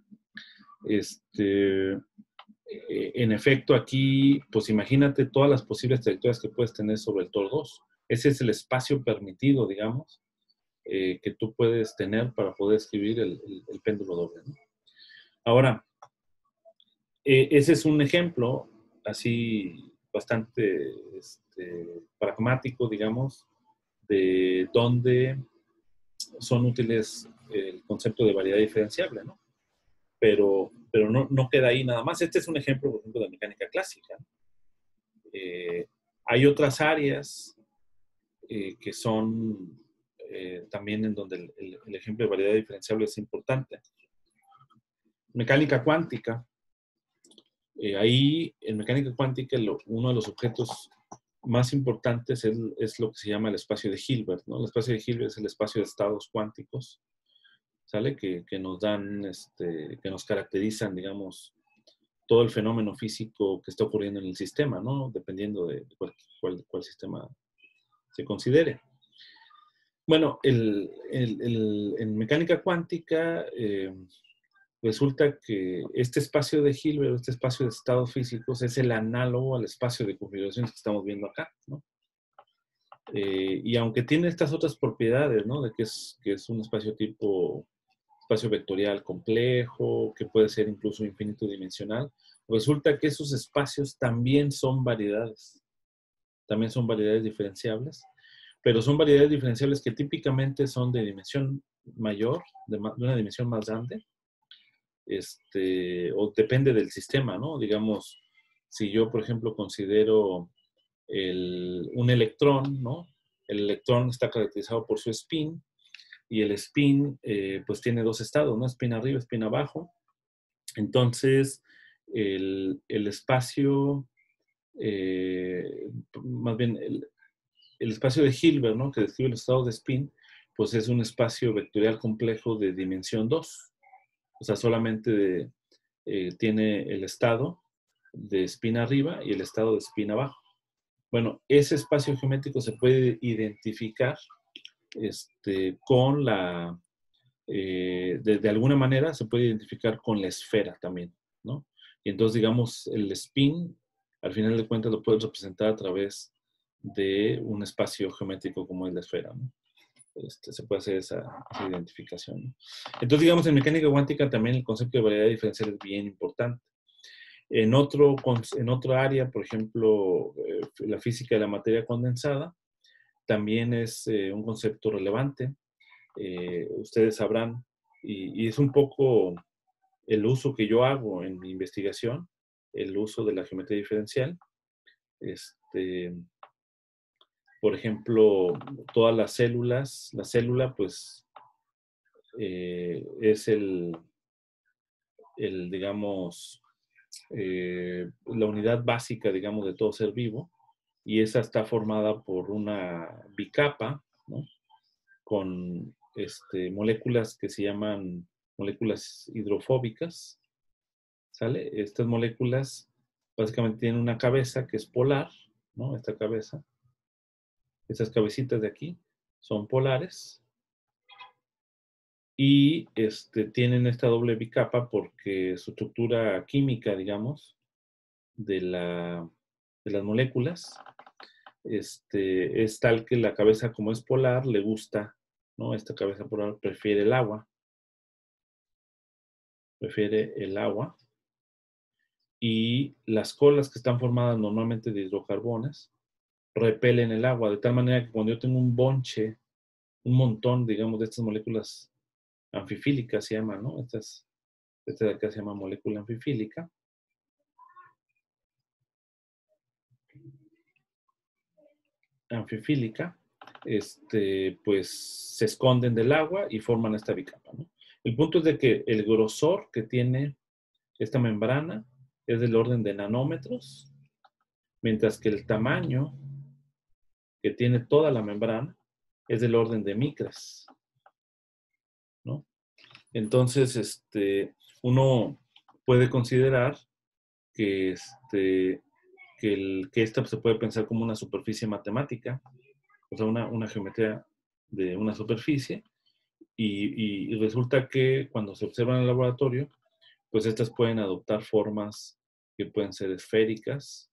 Este, eh, en efecto, aquí, pues imagínate todas las posibles trayectorias que puedes tener sobre el Tor 2. Ese es el espacio permitido, digamos, eh, que tú puedes tener para poder escribir el, péndulo doble. Ahora, eh, ese es un ejemplo así bastante este, pragmático, digamos, de dónde son útiles el concepto de variedad diferenciable, ¿no? Pero, pero no, no queda ahí nada más. Este es un ejemplo, por ejemplo, de mecánica clásica. Eh, hay otras áreas eh, que son eh, también en donde el, ejemplo de variedad diferenciable es importante. Mecánica cuántica. Ahí, en mecánica cuántica, uno de los objetos más importantes es, lo que se llama el espacio de Hilbert. ¿no? El espacio de Hilbert es el espacio de estados cuánticos, ¿sale? Que, que nos dan, este, que nos caracterizan, digamos, todo el fenómeno físico que está ocurriendo en el sistema, ¿no? Dependiendo de cuál, sistema se considere. Bueno, el- el- en mecánica cuántica eh, resulta que este espacio de Hilbert, este espacio de estados físicos, es el análogo al espacio de configuraciones que estamos viendo acá, ¿no? Eh, y aunque tiene estas otras propiedades, ¿no? De que es, que es un espacio tipo espacio vectorial complejo, que puede ser incluso infinito dimensional, resulta que esos espacios también son variedades, también son variedades diferenciables, pero son variedades diferenciables que típicamente son de dimensión mayor, de, una dimensión más grande, este, o depende del sistema, ¿no? Digamos, si yo, por ejemplo, considero un electrón, ¿no? El electrón está caracterizado por su spin y el spin, eh, pues tiene dos estados, ¿no? Spin arriba, spin abajo. Entonces, el, espacio, eh, más bien, el, el espacio de Hilbert, ¿no? Que describe los estados de spin, pues es un espacio vectorial complejo de dimensión 2. O sea, solamente eh, tiene el estado de spin arriba y el estado de spin abajo. Bueno, ese espacio geométrico se puede identificar este, con la, eh, de, de alguna manera se puede identificar con la esfera también, ¿no? Y entonces, digamos, el spin, al final de cuentas, lo puedes representar a través de un espacio geométrico como es la esfera, ¿no? Este, se puede hacer esa, esa identificación. ¿no? Entonces, digamos, en mecánica cuántica también el concepto de variedad diferencial es bien importante. En, otro, en otra área, por ejemplo, eh, la física de la materia condensada, también es eh, un concepto relevante. Eh, ustedes sabrán, y, y es un poco el uso que yo hago en mi investigación, el uso de la geometría diferencial. Este, por ejemplo, todas las células, la célula pues eh, es el, el digamos, eh, la unidad básica, digamos, de todo ser vivo, y esa está formada por una bicapa, ¿no? Con este, moléculas que se llaman moléculas hidrofóbicas, ¿sale? Estas moléculas básicamente tienen una cabeza que es polar, ¿no? Esta cabeza. Esas cabecitas de aquí son polares y este, tienen esta doble bicapa porque su estructura química, digamos, de, la, de las moléculas este, es tal que la cabeza, como es polar, le gusta, ¿no? Esta cabeza polar prefiere el agua. Prefiere el agua. Y las colas que están formadas normalmente de hidrocarbones repelen el agua, de tal manera que cuando yo tengo un bonche, un montón, digamos, de estas moléculas anfifílicas, se llama, ¿no? Estas, esta de acá se llama molécula anfifílica. Anfifílica, este, pues se esconden del agua y forman esta bicapa, ¿no? El punto es de que el grosor que tiene esta membrana es del orden de nanómetros, mientras que el tamaño que tiene toda la membrana es del orden de micras. ¿no? Entonces, este, uno puede considerar que, este, que, esta se puede pensar como una superficie matemática, o sea, una, una geometría de una superficie, y, y, resulta que cuando se observa en el laboratorio, pues estas pueden adoptar formas que pueden ser esféricas,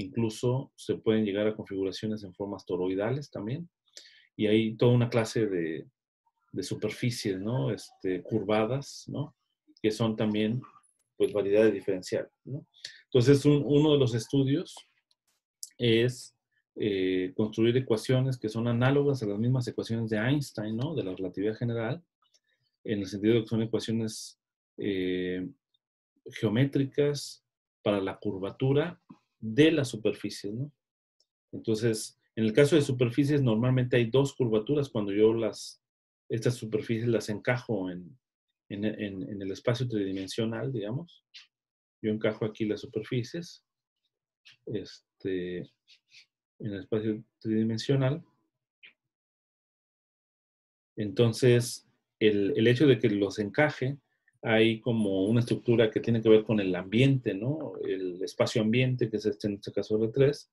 incluso se pueden llegar a configuraciones en formas toroidales también, y hay toda una clase de, de superficies, ¿no? Este, curvadas, ¿no? Que son también, pues, variedades diferenciales. Entonces, un- uno de los estudios es eh, construir ecuaciones que son análogas a las mismas ecuaciones de Einstein, ¿no? De la relatividad general, en el sentido de que son ecuaciones eh, geométricas para la curvatura de las superficies, ¿no? Entonces, en el caso de superficies, normalmente hay dos curvaturas cuando yo las, estas superficies las encajo en, en, en- en el espacio tridimensional, digamos. Yo encajo aquí las superficies este, en el espacio tridimensional. Entonces, el, el hecho de que los encaje, hay como una estructura que tiene que ver con el ambiente, ¿no? El espacio ambiente, que es este, en este caso R3.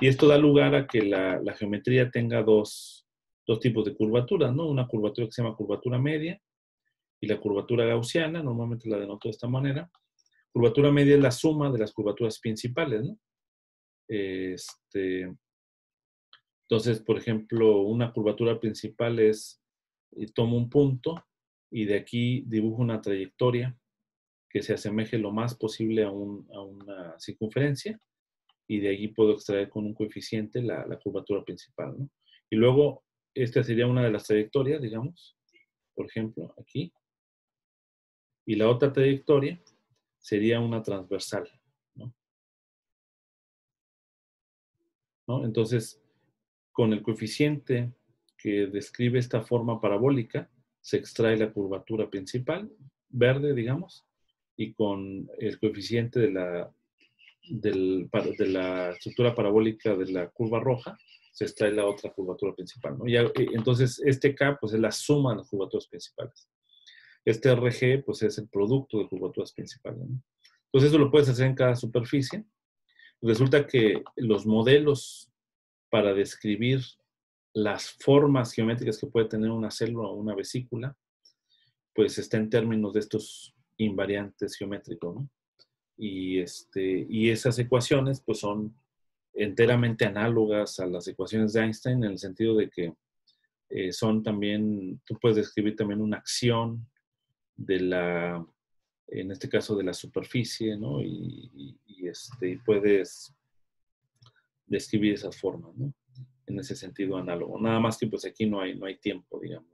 Y esto da lugar a que la, geometría tenga dos, dos tipos de curvaturas, ¿no? Una curvatura que se llama curvatura media y la curvatura gaussiana, normalmente la denoto de esta manera. Curvatura media es la suma de las curvaturas principales, ¿no? Este, entonces, por ejemplo, una curvatura principal es, tomo un punto y de aquí dibujo una trayectoria que se asemeje lo más posible a, un- a una circunferencia y de allí puedo extraer con un coeficiente la, curvatura principal. Y luego, esta sería una de las trayectorias, digamos, por ejemplo, aquí. Y la otra trayectoria sería una transversal. Entonces, con el coeficiente que describe esta forma parabólica, se extrae la curvatura principal, verde, digamos, y con el coeficiente de la, de la estructura parabólica de la curva roja, se extrae la otra curvatura principal. Ya, eh, entonces, este K pues, es la suma de las curvaturas principales. Este RG pues, es el producto de curvaturas principales. ¿no? Entonces, eso lo puedes hacer en cada superficie. Resulta que los modelos para describir las formas geométricas que puede tener una célula o una vesícula, pues está en términos de estos invariantes geométricos, ¿no? Y, este, y esas ecuaciones, pues son enteramente análogas a las ecuaciones de Einstein en el sentido de que eh, son también, tú puedes describir también una acción de la, en este caso de la superficie, ¿no? Y, y- y, este, puedes describir esas formas, ¿no? En ese sentido análogo. Nada más que pues aquí no hay, no hay tiempo, digamos.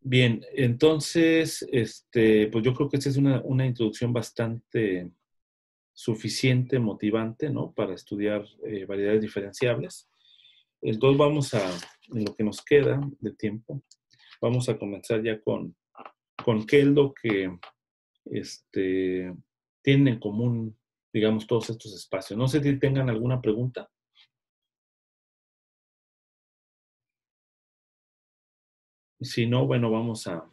Bien, entonces, este, pues yo creo que esta es una, una introducción bastante suficiente, motivante, ¿no? Para estudiar eh, variedades diferenciables. Entonces vamos a, en lo que nos queda de tiempo, vamos a comenzar ya con, con qué es lo que este, tienen en común, digamos, todos estos espacios. No sé si tengan alguna pregunta. Si no, bueno, vamos a,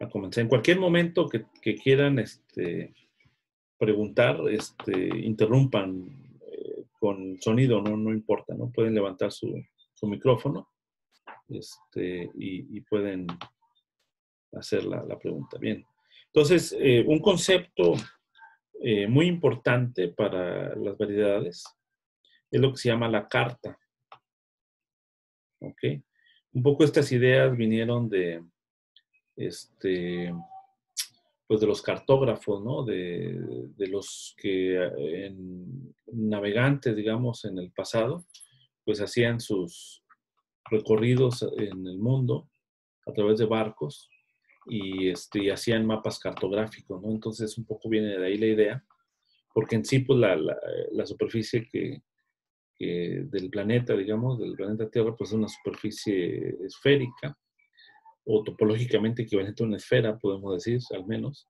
a comenzar. En cualquier momento que, quieran este, preguntar, este, interrumpan eh, con sonido, no, no importa, ¿no? Pueden levantar su, su micrófono este, y, y pueden hacer la, la pregunta. Bien. Entonces, eh, un concepto eh, muy importante para las variedades es lo que se llama la carta. ¿Ok? Un poco estas ideas vinieron de, este, pues de los cartógrafos, ¿no? De, de los que eh, en, navegantes, digamos, en el pasado, pues hacían sus recorridos en el mundo a través de barcos y, este, hacían mapas cartográficos, ¿no? Entonces un poco viene de ahí la idea, porque en sí, pues la, la superficie que, del planeta, digamos, del planeta Tierra, pues es una superficie esférica, o topológicamente equivalente a una esfera, podemos decir, al menos,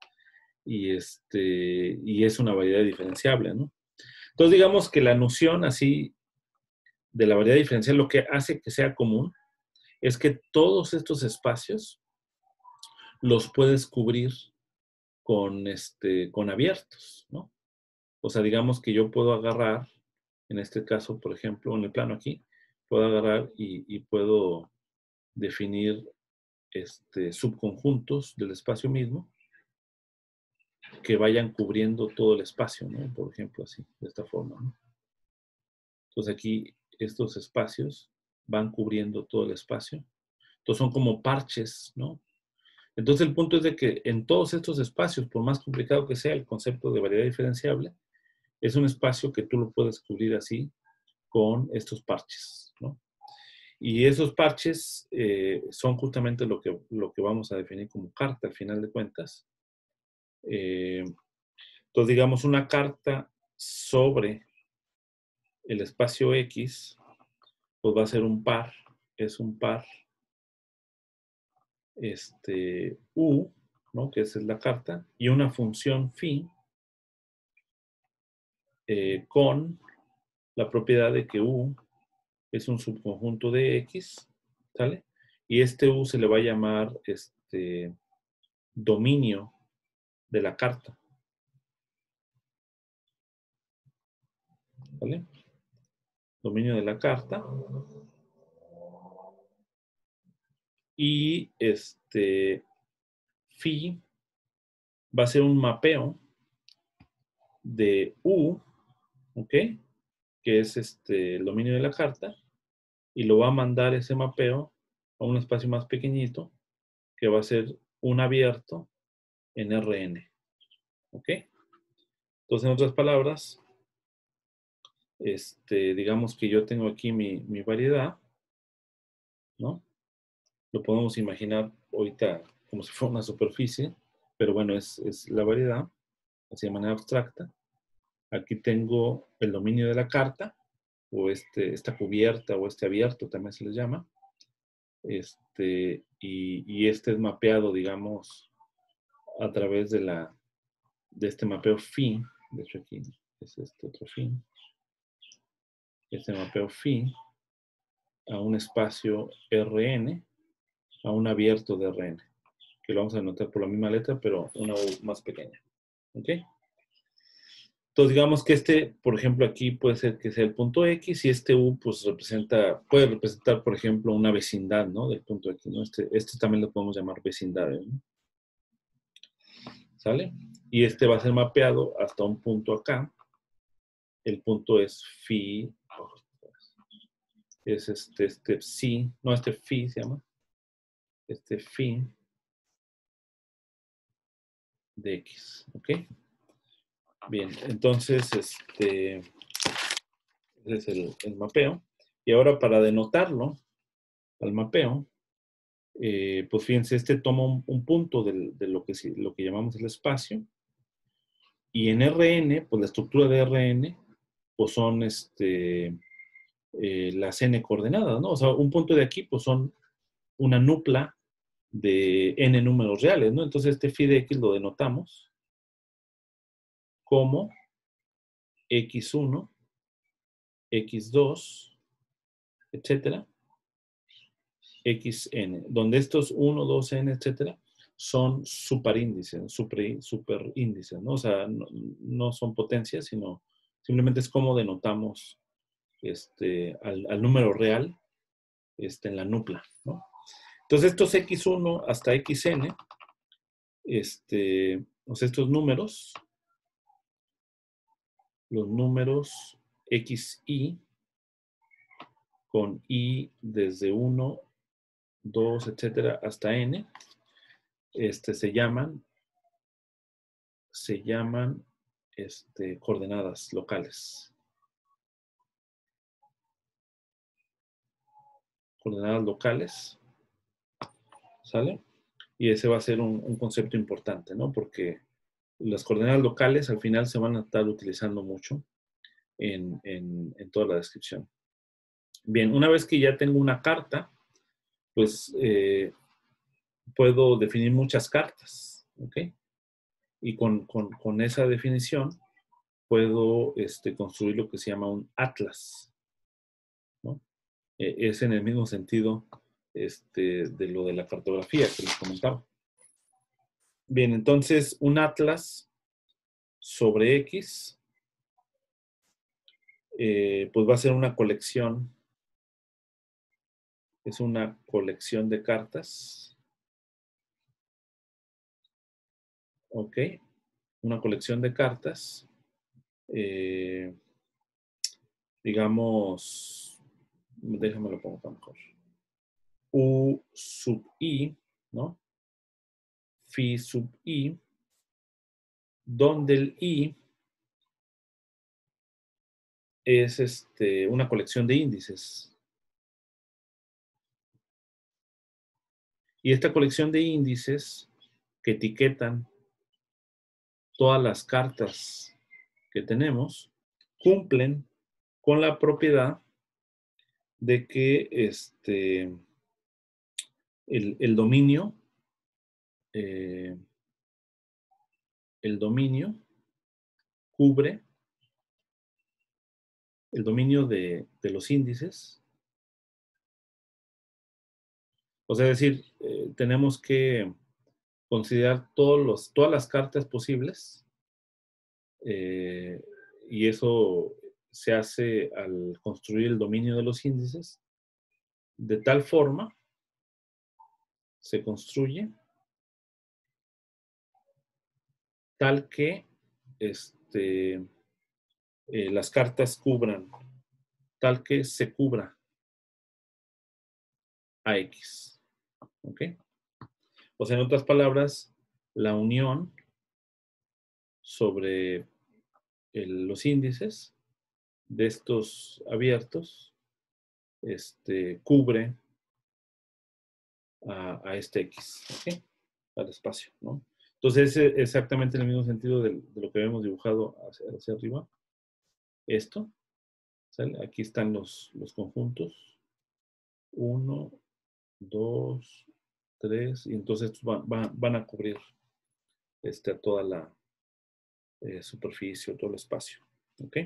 y, este, y es una variedad diferenciable, ¿no? Entonces, digamos que la noción así de la variedad diferencial, lo que hace que sea común, es que todos estos espacios los puedes cubrir con, este, con abiertos, ¿no? O sea, digamos que yo puedo agarrar, en este caso, por ejemplo, en el plano aquí, puedo agarrar y, puedo definir este, subconjuntos del espacio mismo que vayan cubriendo todo el espacio, ¿no? Por ejemplo, así, de esta forma, ¿no? Entonces aquí estos espacios van cubriendo todo el espacio. Entonces son como parches, ¿no? Entonces el punto es de que en todos estos espacios, por más complicado que sea el concepto de variedad diferenciable, es un espacio que tú lo puedes cubrir así con estos parches, ¿no? Y esos parches eh, son justamente lo que, lo que vamos a definir como carta al final de cuentas. Eh, entonces, digamos, una carta sobre el espacio X, pues va a ser un par, es un par, este, U, ¿no? que esa es la carta, y una función phi eh, con la propiedad de que U es un subconjunto de X, ¿sale? Y este U se le va a llamar este dominio de la carta. ¿Vale? Dominio de la carta. Y este phi va a ser un mapeo de U, ¿ok? Que es este, el dominio de la carta, y lo va a mandar ese mapeo a un espacio más pequeñito, que va a ser un abierto en Rn. ¿Ok? Entonces, en otras palabras, este, digamos que yo tengo aquí mi, mi variedad, ¿no? Lo podemos imaginar ahorita como si fuera una superficie, pero bueno, es, es la variedad, así de manera abstracta. Aquí tengo el dominio de la carta, o este, esta cubierta, o este abierto también se les llama. Este, y, este es mapeado, digamos, a través de, la, de este mapeo fin. De hecho, aquí es este otro fin. Este mapeo fin a un espacio Rn, a un abierto de Rn, que lo vamos a anotar por la misma letra, pero una U más pequeña. ¿Ok? Entonces, digamos que este, por ejemplo, aquí puede ser que sea el punto X y este U, pues representa, puede representar, por ejemplo, una vecindad, ¿no? Del punto X, ¿no? Este, este también lo podemos llamar vecindades, ¿no? ¿Sale? Y este va a ser mapeado hasta un punto acá. El punto es phi, es este, este psi, no, este phi se llama, este phi de X, ¿ok? Bien, entonces, este, es el, mapeo. Y ahora para denotarlo, al mapeo, eh, pues fíjense, este toma un, un punto de, lo, que, lo que llamamos el espacio. Y en RN, pues la estructura de RN, pues son este, eh, las n coordenadas, ¿no? O sea, un punto de aquí, pues son una nupla de n números reales, ¿no? Entonces este phi de x lo denotamos como x1, x2, etcétera, xn, donde estos 1, 2, n, etcétera, son superíndices, super, superíndices, ¿no? O sea, no, son potencias, sino simplemente es como denotamos este, al, número real este, en la nupla, ¿no? Entonces, estos x1 hasta xn, este, estos números, los números xi con i desde 1, 2, etcétera, hasta n, este, se llaman, se llaman este, coordenadas locales. Coordenadas locales, ¿sale? Y ese va a ser un concepto importante, ¿no? Porque las coordenadas locales al final se van a estar utilizando mucho en, en, toda la descripción. Bien, una vez que ya tengo una carta, pues eh, puedo definir muchas cartas, ¿ok? Y con, con, con esa definición puedo este, construir lo que se llama un atlas, ¿no? Eh, es en el mismo sentido este, de lo de la cartografía que les comentaba. Bien, entonces un atlas sobre X, eh, pues va a ser una colección, es una colección de cartas. Ok, una colección de cartas, eh, digamos, déjame lo pongo mejor. U sub i, ¿no? Phi sub i, donde el i es este, una colección de índices. Y esta colección de índices que etiquetan todas las cartas que tenemos cumplen con la propiedad de que este, el, el dominio, eh, el dominio cubre el dominio de, de los índices. O sea, decir, eh, tenemos que considerar todos los, todas las cartas posibles eh, y eso se hace al construir el dominio de los índices de tal forma se construye tal que este, eh, las cartas cubran, tal que se cubra a X. ¿Ok? O sea, en otras palabras, la unión sobre los índices de estos abiertos este, cubre a, a este X, ¿ok? Al espacio, ¿no? Entonces, es exactamente en el mismo sentido de, lo que habíamos dibujado hacia, arriba. Esto. Aquí están los, los conjuntos. Uno, dos, tres, y entonces estos van, van- van a cubrir este, toda la eh, superficie, todo el espacio, ¿ok?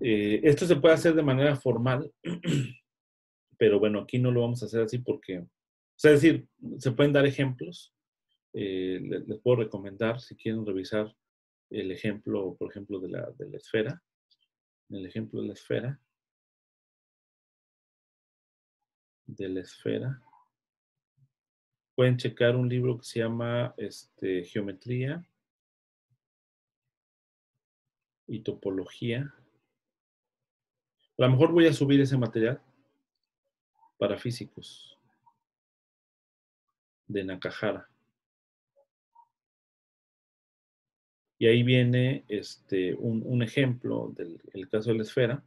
Eh, esto se puede hacer de manera formal, pero bueno, aquí no lo vamos a hacer así porque, o sea, es decir, se pueden dar ejemplos. Eh, le- les, puedo recomendar, si quieren revisar el ejemplo, por ejemplo, de la, de la esfera. El ejemplo de la esfera. De la esfera. Pueden checar un libro que se llama este, Geometría y Topología. A lo mejor voy a subir ese material para físicos de Nakahara. Y ahí viene este, un, un ejemplo del el caso de la esfera,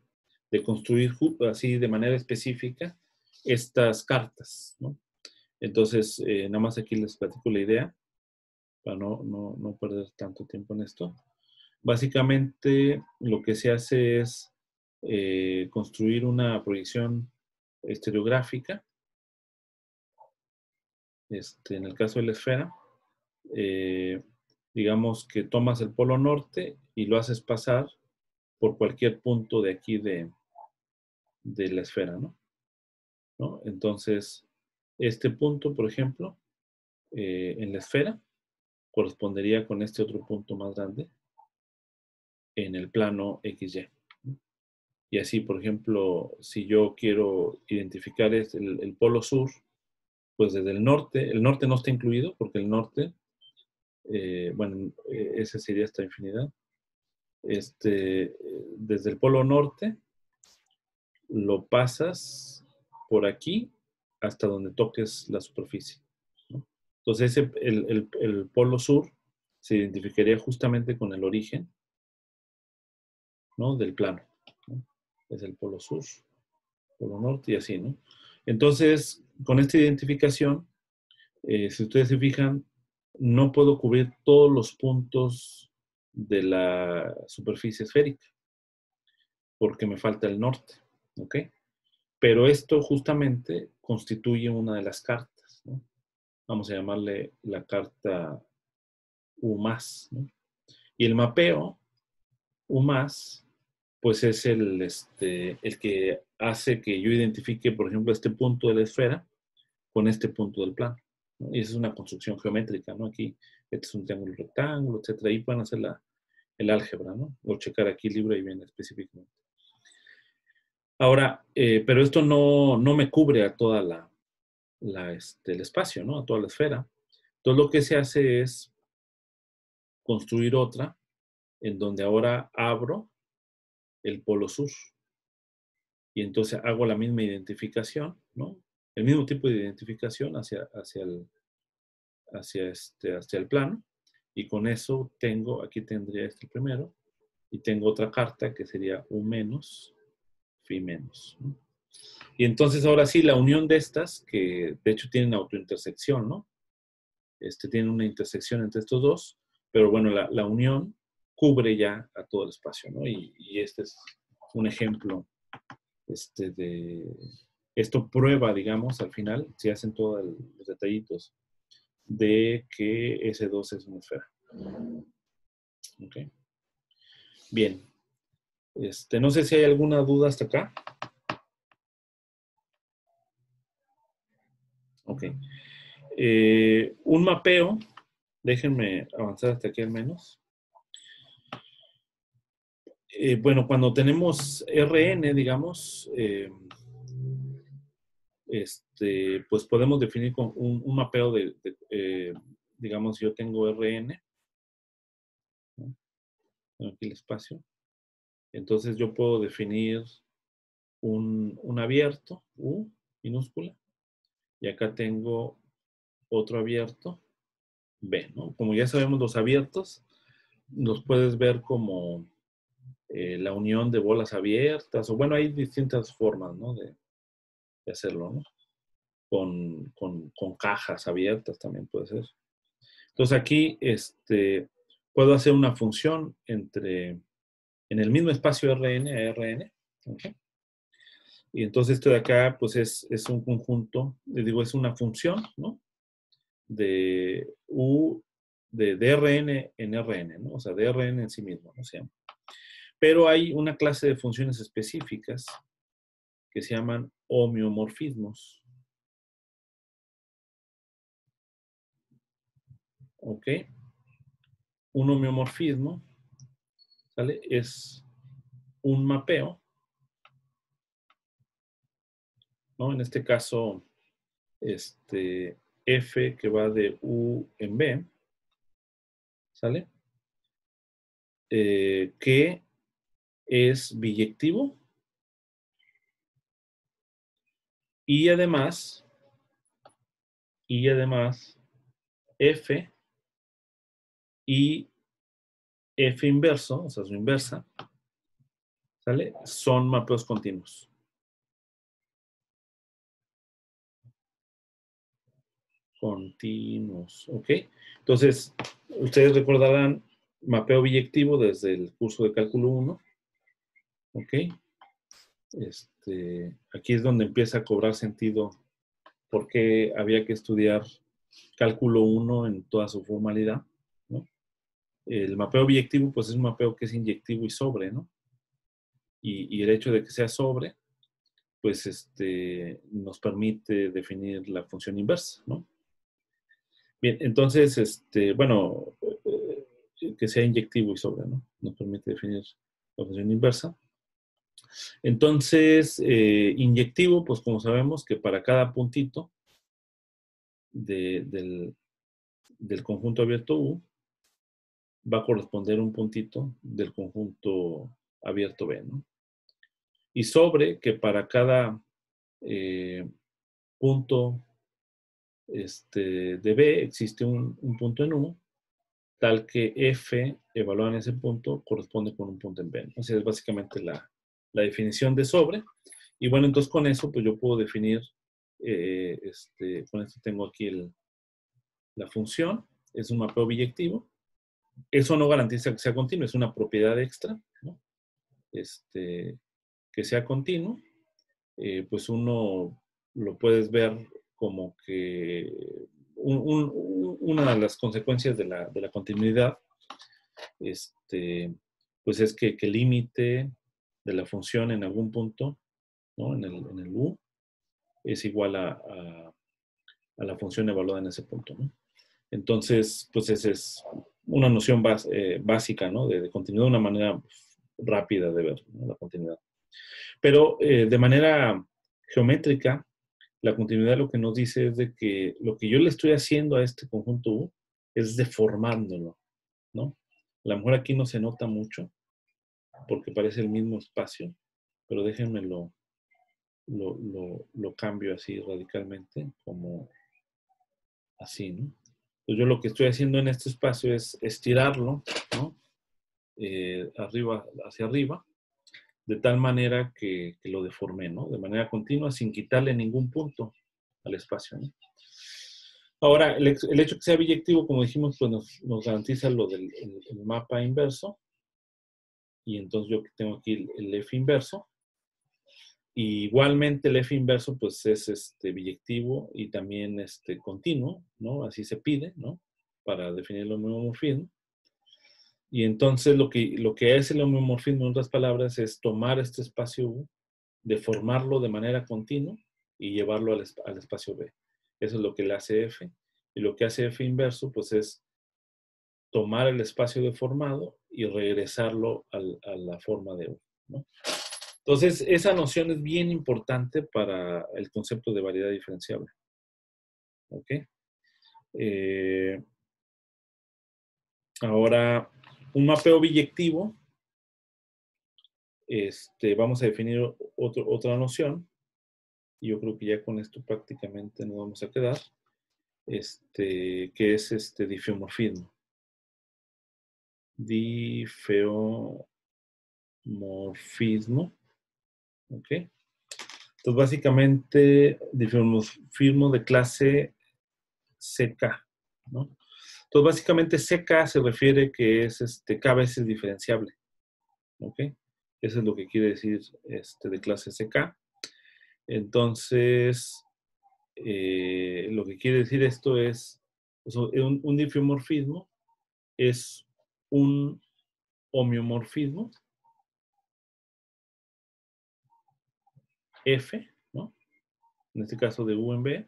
de construir así de manera específica estas cartas. ¿no? Entonces, eh, nada más aquí les platico la idea, para no, no, no perder tanto tiempo en esto. Básicamente, lo que se hace es eh, construir una proyección estereográfica. Este, en el caso de la esfera, eh, digamos que tomas el polo norte y lo haces pasar por cualquier punto de aquí de, de la esfera, ¿no? Entonces, este punto, por ejemplo, eh, en la esfera, correspondería con este otro punto más grande en el plano XY. Y así, por ejemplo, si yo quiero identificar el, el polo sur, pues desde el norte, el norte no está incluido porque el norte, eh, bueno, eh, ese sería esta infinidad. Este, eh, desde el polo norte, lo pasas por aquí hasta donde toques la superficie. Entonces, el, polo sur se identificaría justamente con el origen ¿no? del plano. ¿no? Es el polo sur, polo norte y así. Entonces, con esta identificación, si ustedes se fijan, no puedo cubrir todos los puntos de la superficie esférica, porque me falta el norte, ¿ok? Pero esto justamente constituye una de las cartas. Vamos a llamarle la carta U más. Y el mapeo U más, pues es el, este, el que hace que yo identifique, por ejemplo, este punto de la esfera con este punto del plano. Y esa es una construcción geométrica, ¿no? Aquí, este es un triángulo rectángulo, etcétera. Ahí pueden hacer la, el álgebra, ¿no? O checar aquí el libro y viene específicamente. Ahora, eh, pero esto no, no me cubre a toda la, la, este, el espacio, ¿no? A toda la esfera. Entonces, lo que se hace es construir otra en donde ahora abro el polo sur. y entonces hago la misma identificación, ¿no? El mismo tipo de identificación hacia, hacia, el, hacia, este, hacia el plano, y con eso tengo, aquí tendría este primero, y tengo otra carta que sería U menos, Fi menos. ¿no? Y entonces ahora sí, la unión de estas, que de hecho tienen autointersección, ¿no? Este, tienen una intersección entre estos dos, pero bueno, la, la unión cubre ya a todo el espacio, ¿no? Y, y este es un ejemplo este, de... Esto prueba, digamos, al final, si hacen todos los detallitos, de que S2 es una esfera. Ok. Bien. Este, no sé si hay alguna duda hasta acá. Ok. Eh, un mapeo, déjenme avanzar hasta aquí al menos. Eh, bueno, cuando tenemos RN, digamos, eh, este, pues podemos definir con un, mapeo de, eh, digamos, yo tengo RN, aquí el espacio. Entonces yo puedo definir un, un abierto, U minúscula, y acá tengo otro abierto, B, ¿no? Como ya sabemos los abiertos, los puedes ver como eh, la unión de bolas abiertas, o bueno, hay distintas formas, ¿no? De, hacerlo, ¿no? Con, con, con, cajas abiertas también puede ser. Entonces aquí este, puedo hacer una función entre, en el mismo espacio RN a RN, ¿okay? Y entonces esto de acá, pues es, es un conjunto, les digo, es una función, ¿no? De U, de, de RN en RN, ¿no? O sea, de RN en sí mismo, ¿no? Pero hay una clase de funciones específicas que se llaman homeomorfismos. ¿Ok? Un homeomorfismo, ¿sale? Es un mapeo, ¿no? En este caso, este F que va de U en B, ¿sale? Eh, que es biyectivo y además, y además F y F inverso, o sea, su inversa, ¿sale? Son mapeos continuos. Continuos, ¿ok? Entonces, ustedes recordarán mapeo biyectivo desde el curso de cálculo 1, ¿ok? Este, aquí es donde empieza a cobrar sentido por qué había que estudiar cálculo 1 en toda su formalidad, ¿no? El mapeo biyectivo, pues es un mapeo que es inyectivo y sobre, ¿no? Y, el hecho de que sea sobre, pues este, nos permite definir la función inversa, ¿no? Bien, entonces, este, bueno, eh, que sea inyectivo y sobre, ¿no? Nos permite definir la función inversa. Entonces, eh, inyectivo, pues como sabemos que para cada puntito de, del, del, conjunto abierto U va a corresponder un puntito del conjunto abierto B, ¿no? Y sobre que para cada eh, punto este, de B existe un, un, punto en U, tal que F evaluado en ese punto corresponde con un punto en B. ¿no? O sea, es básicamente la, la definición de sobre. Y bueno, entonces con eso, pues yo puedo definir, eh, este, con esto tengo aquí el, la función, es un mapeo biyectivo. Eso no garantiza que sea continuo, es una propiedad extra, ¿no? Este, que sea continuo. Eh, pues uno lo puedes ver como que un, un, una de las consecuencias de la, de la continuidad, este, pues es que el límite de la función en algún punto, ¿no? en, el, en el U, es igual a, a, la función evaluada en ese punto. ¿no? Entonces, pues esa es una noción bas, eh, básica ¿no? de, de, continuidad, una manera rápida de ver la continuidad. Pero eh, de manera geométrica, la continuidad lo que nos dice es de que lo que yo le estoy haciendo a este conjunto U es deformándolo, ¿no? A lo mejor aquí no se nota mucho, porque parece el mismo espacio, pero déjenmelo lo, lo- cambio así radicalmente, como así, ¿no? Pues yo lo que estoy haciendo en este espacio es estirarlo, ¿no? Eh, arriba, hacia arriba, de tal manera que, que lo deformé, ¿no? De manera continua, sin quitarle ningún punto al espacio. Ahora, el, el hecho que sea biyectivo, como dijimos, pues nos, nos garantiza lo del el- el mapa inverso. Y entonces yo tengo aquí el, F inverso. Igualmente el F inverso, pues es este biyectivo y también este continuo, ¿no? Así se pide, ¿no? Para definir el homeomorfismo. Y entonces lo que, lo que es el homeomorfismo, en otras palabras, es tomar este espacio U, deformarlo de manera continua y llevarlo al, al espacio B. Eso es lo que le hace F. Y lo que hace F inverso, pues es tomar el espacio deformado y regresarlo a la forma de U. ¿no? Entonces, esa noción es bien importante para el concepto de variedad diferenciable. ¿Ok? Eh, ahora, un mapeo biyectivo. Este, vamos a definir otra noción. Yo creo que ya con esto prácticamente nos vamos a quedar. Este, que es este difeomorfismo. Difeomorfismo. ¿Ok? Entonces, básicamente, difeomorfismo de clase CK, ¿no? Entonces, básicamente, CK se refiere que es este, K veces diferenciable. ¿Ok? Eso es lo que quiere decir este, de clase CK. Entonces, eh, lo que quiere decir esto es, un, un difeomorfismo es un homeomorfismo F, ¿no? En este caso de U en B.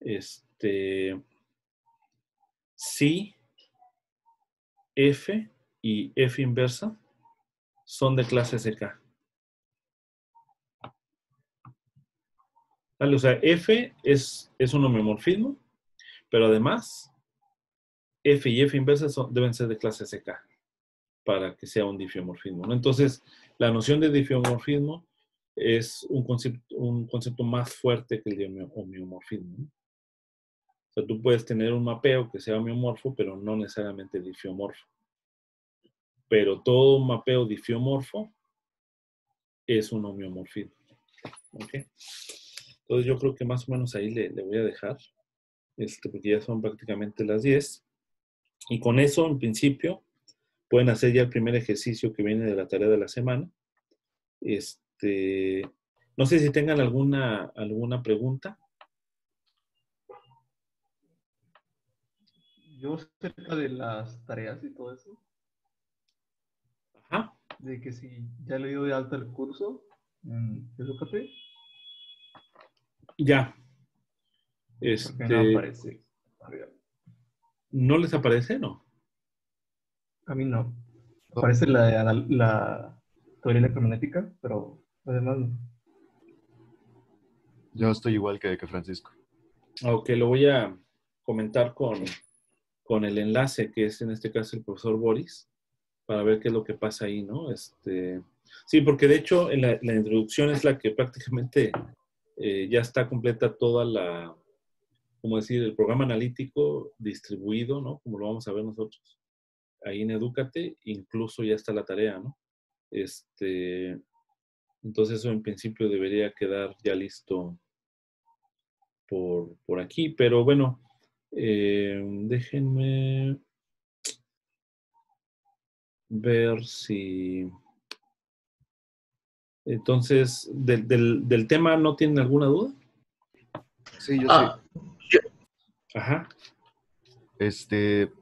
Este, si F y F inversa son de clase CK. ¿Vale? O sea, F es, es un homeomorfismo, pero además F y F inversa deben ser de clase CK para que sea un difeomorfismo. ¿no? Entonces, la noción de difeomorfismo es un concepto, más fuerte que el de homeo- homeomorfismo. O sea, tú puedes tener un mapeo que sea homeomorfo, pero no necesariamente difeomorfo. Pero todo mapeo difeomorfo es un homeomorfismo. Entonces yo creo que más o menos ahí le, le voy a dejar, este, porque ya son prácticamente las 10. Y con eso, en principio, pueden hacer ya el primer ejercicio que viene de la tarea de la semana. Este, no sé si tengan alguna, alguna pregunta. Yo cerca de las tareas y todo eso, Ajá. de que si ya le dio de alta el curso en Edúcate, Ya. Este, no aparece. arriba. ¿No les aparece? No. A mí no. Aparece la, la, la teoría electromagnética, pero además no. Yo estoy igual que, que Francisco. Ok, lo voy a comentar con, con el enlace, que es en este caso el profesor Boris, para ver qué es lo que pasa ahí, ¿no? Este, sí, porque de hecho en la, la introducción es la que prácticamente eh, ya está completa toda la, como decir, el programa analítico distribuido, ¿no? Como lo vamos a ver nosotros. Ahí en Edúcate, incluso ya está la tarea, ¿no? Este, entonces eso en principio debería quedar ya listo por, por aquí, pero bueno, eh, déjenme ver si... Entonces, del, del, del tema no tienen alguna duda? Sí, yo Ah, Ajá. Este,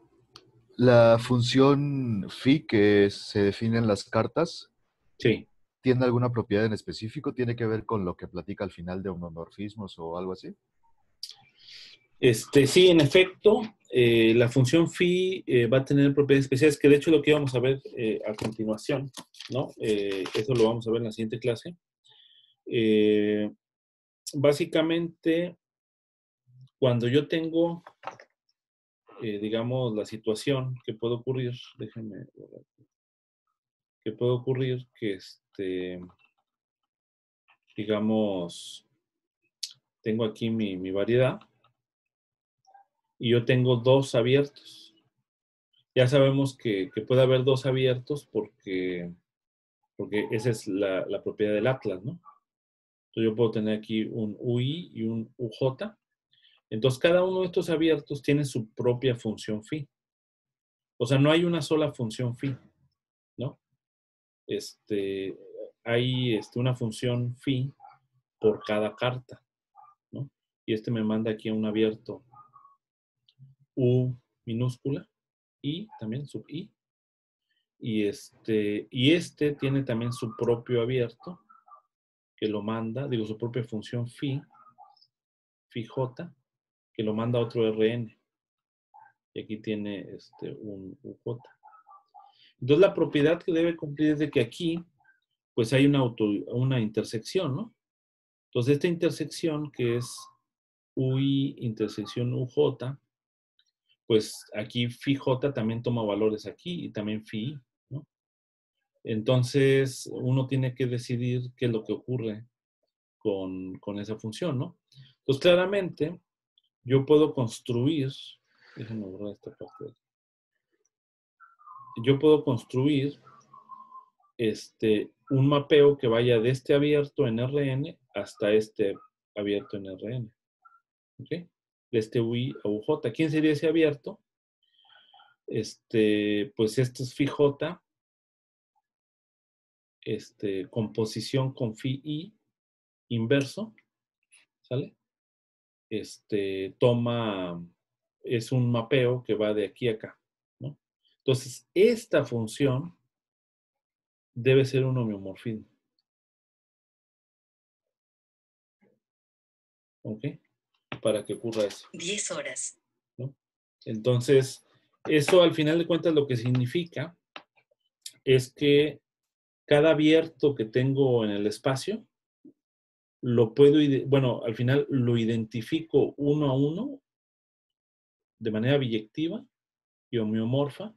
la función phi que se define en las cartas, Sí. ¿tiene alguna propiedad en específico? ¿Tiene que ver con lo que platica al final de homomorfismos o algo así? Este, sí, en efecto, eh, la función phi eh, va a tener propiedades especiales, que de hecho lo que vamos a ver eh, a continuación, ¿no? Eso lo vamos a ver en la siguiente clase. Básicamente, cuando yo tengo, eh, digamos, la situación que puede ocurrir, déjenme, que puede ocurrir que este, digamos, tengo aquí mi, mi variedad y yo tengo dos abiertos. Ya sabemos que, que puede haber dos abiertos porque, porque esa es la, la propiedad del Atlas, ¿no? Entonces yo puedo tener aquí un UI y un UJ. Entonces cada uno de estos abiertos tiene su propia función phi. O sea, no hay una sola función phi, ¿no? Este, hay este, una función phi por cada carta, ¿no? Y este me manda aquí un abierto U minúscula y también sub I. Y este, y este tiene también su propio abierto que lo manda, digo, su propia función phi, phi j, que lo manda otro RN. Y aquí tiene este, un UJ. Entonces, la propiedad que debe cumplir es de que aquí, pues hay una, una intersección, ¿no? Entonces, esta intersección que es UI intersección UJ, pues aquí phi j también toma valores aquí y también phi ¿no? Entonces, uno tiene que decidir qué es lo que ocurre con, con esa función, ¿no? Entonces, claramente, yo puedo construir, déjenme borrar esta parte. Yo puedo construir este, un mapeo que vaya de este abierto en RN hasta este abierto en RN. ¿Ok? De este UI a UJ. ¿Quién sería ese abierto? Este, pues este es phi este, composición con phi I inverso, ¿sale? Este, toma, es un mapeo que va de aquí a acá, ¿no? Entonces, esta función debe ser un homeomorfismo. ¿Ok? Para que ocurra eso. 10 horas. ¿no? Entonces, eso al final de cuentas lo que significa es que cada abierto que tengo en el espacio, lo puedo, bueno, al final lo identifico uno a uno de manera biyectiva y homeomorfa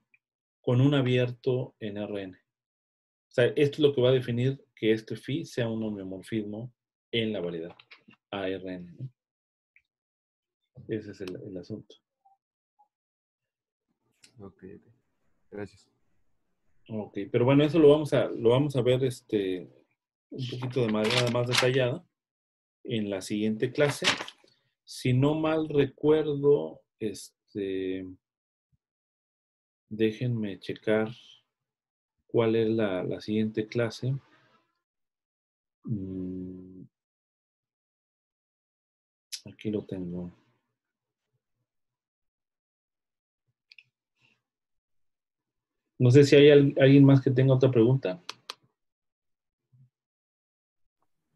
con un abierto en RN. O sea, esto es lo que va a definir que este phi sea un homeomorfismo en la variedad ARN. ¿no? Ese es el, el asunto. Ok, ok. Gracias. Ok, pero bueno, eso lo vamos a, lo vamos a ver este, un poquito de manera más detallada en la siguiente clase. Si no mal recuerdo, este, déjenme checar cuál es la, la siguiente clase. Mm, Aquí lo tengo. No sé si hay al- alguien más que tenga otra pregunta.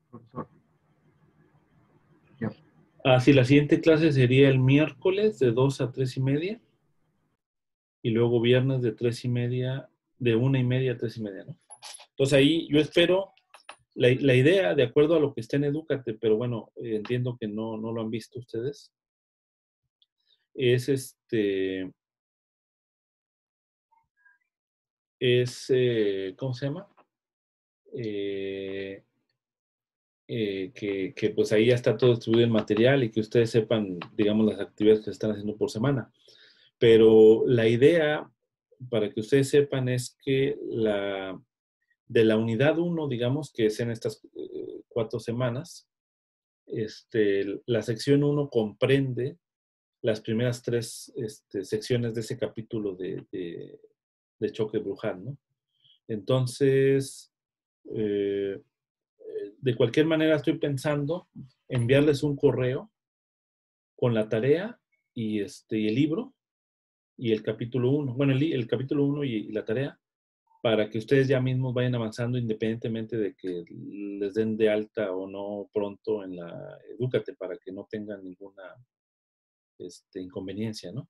Profesor. Yo. Ah, sí, la siguiente clase sería el miércoles de 2 a 3 y media. Y luego viernes de 3 y media, de 1 y media a 3 y media, ¿no? Entonces ahí yo espero la, idea, de acuerdo a lo que está en Edúcate, pero bueno, entiendo que no, no lo han visto ustedes, es este, es, eh, ¿cómo se llama? Eh, eh, que, pues ahí ya está todo distribuido el material y que ustedes sepan, digamos, las actividades que se están haciendo por semana. Pero la idea, para que ustedes sepan, es que la, de la unidad 1, digamos, que es en estas eh, cuatro semanas, este, la sección 1 comprende las primeras tres este, secciones de ese capítulo de, de, choque brujal, ¿no? Entonces, eh, de cualquier manera estoy pensando enviarles un correo con la tarea y, este, y el libro y el capítulo 1, bueno, el, el capítulo 1 y, y la tarea, para que ustedes ya mismos vayan avanzando independientemente de que les den de alta o no pronto en la Edúcate, para que no tengan ninguna este, inconveniencia, ¿no?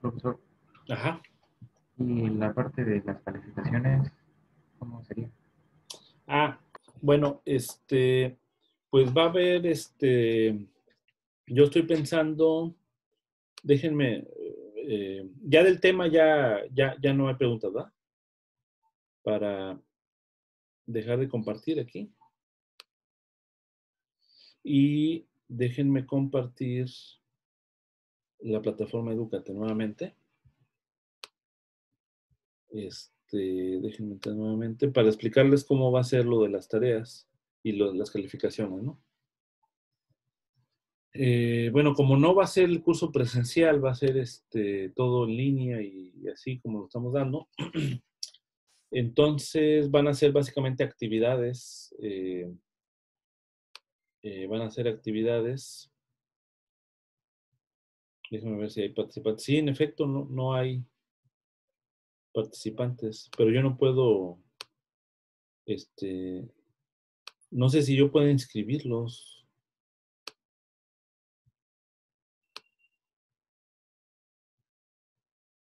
Profesor, Ajá. y la parte de las calificaciones, ¿cómo sería? Ah, bueno, este, pues va a haber, este, yo estoy pensando, déjenme, eh, ya del tema ya, ya, ya no hay preguntas, ¿verdad? Para, dejar de compartir aquí. Y déjenme compartir la plataforma Educate nuevamente. Este, déjenme entrar nuevamente para explicarles cómo va a ser lo de las tareas y lo, las calificaciones, ¿no? Eh, bueno, como no va a ser el curso presencial, va a ser este, todo en línea y, así como lo estamos dando. Entonces van a ser básicamente actividades. eh, eh, van a ser actividades. Déjenme ver si hay participantes. Sí, en efecto, no, no hay participantes, pero yo no puedo, este, no sé si yo puedo inscribirlos.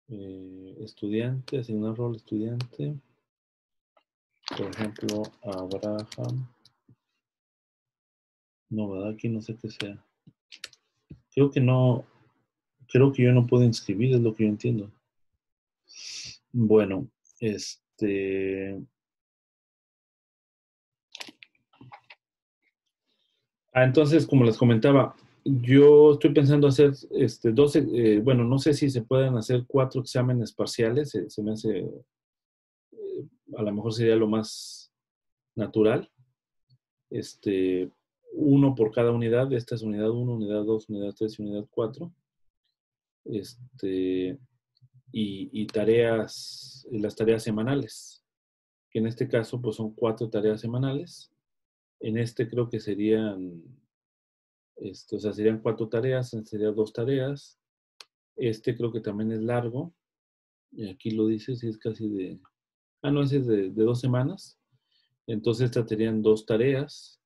Eh, estudiante, asignar rol estudiante. Por ejemplo, Abraham. No, ¿verdad? Aquí no sé qué sea. Creo que no, creo que yo no puedo inscribir, es lo que yo entiendo. Bueno, este... Ah, entonces, como les comentaba, yo estoy pensando hacer este, 12, eh, bueno, no sé si se pueden hacer cuatro exámenes parciales, se, se me hace, eh, a lo mejor sería lo más natural. Este, uno por cada unidad, esta es unidad 1, unidad 2, unidad 3 y unidad 4. Este, y, tareas, las tareas semanales, que en este caso pues son cuatro tareas semanales. En este creo que serían, este, o sea, serían cuatro tareas, serían dos tareas. Este creo que también es largo. Y aquí lo dice, si es casi de, ah, no, es de, de dos semanas. Entonces estas serían dos tareas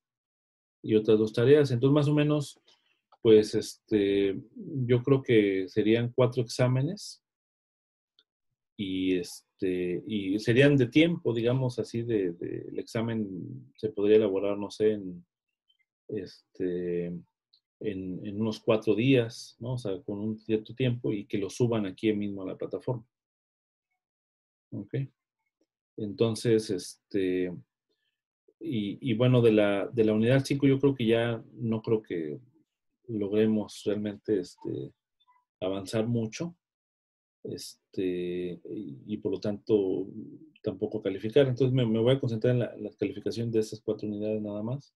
y otras dos tareas. Entonces más o menos, pues este, yo creo que serían cuatro exámenes y este y serían de tiempo, digamos así, de, el examen se podría elaborar, no sé, en este en, en unos cuatro días, ¿no? O sea, con un cierto tiempo y que lo suban aquí mismo a la plataforma. ¿Ok? Entonces, este, y, y bueno, de la, de la unidad 5 yo creo que ya no creo que logremos realmente este, avanzar mucho este, y, por lo tanto tampoco calificar. Entonces me, me voy a concentrar en la, calificación de estas cuatro unidades nada más.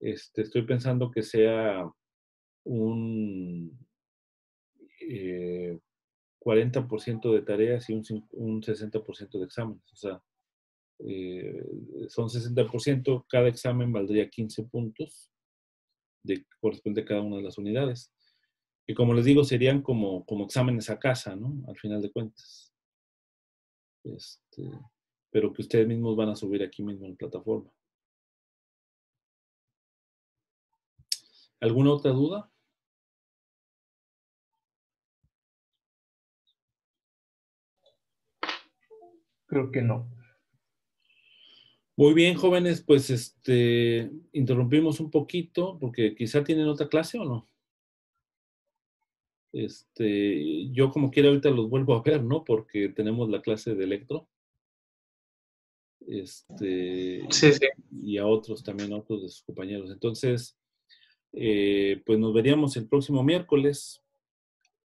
Este, estoy pensando que sea un eh, 40% de tareas y un, un 60% de exámenes. O sea, eh, son 60%, cada examen valdría 15 puntos de corresponde a cada una de las unidades. Y como les digo, serían como, como exámenes a casa, ¿no? Al final de cuentas. Este, pero que ustedes mismos van a subir aquí mismo en la plataforma. ¿Alguna otra duda? Creo que no. Muy bien, jóvenes, pues este interrumpimos un poquito porque quizá tienen otra clase o no. Este, yo como quiera ahorita los vuelvo a ver, ¿no? Porque tenemos la clase de electro. Este, Sí, sí. y a otros también, a otros de sus compañeros. Entonces, eh, pues nos veríamos el próximo miércoles.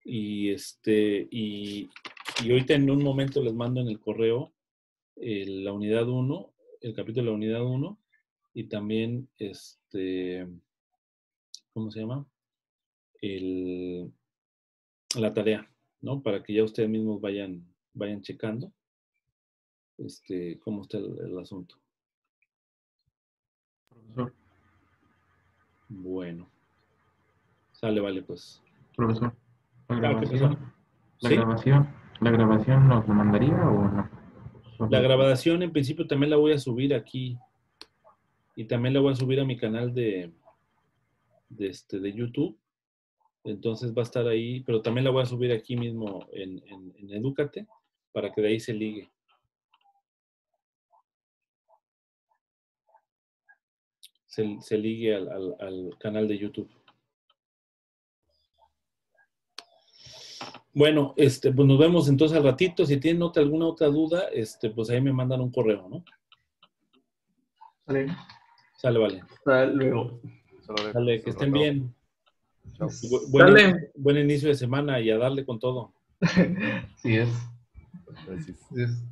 Y este, y, y ahorita en un momento les mando en el correo la unidad 1, el capítulo de la unidad 1, y también este, ¿cómo se llama? El, la tarea, ¿no? Para que ya ustedes mismos vayan, vayan checando este, cómo está el, el asunto. Profesor, Bueno. Sale, vale, pues. profesor, la grabación, la ¿Sí? grabación, la grabación nos lo mandaría o no? La grabación en principio también la voy a subir aquí y también la voy a subir a mi canal de, de, este, de YouTube. Entonces va a estar ahí, pero también la voy a subir aquí mismo en, en, en Edúcate para que de ahí se ligue. Se, se ligue al, al- al canal de YouTube. Bueno, este, pues nos vemos entonces al ratito. Si tienen otra, alguna otra duda, este, pues ahí me mandan un correo, ¿no? Vale. Sale, vale. Hasta luego. Sale, que estén bien. Chao. Buen, Dale. buen inicio de semana y a darle con todo. Sí es. Gracias. Sí es.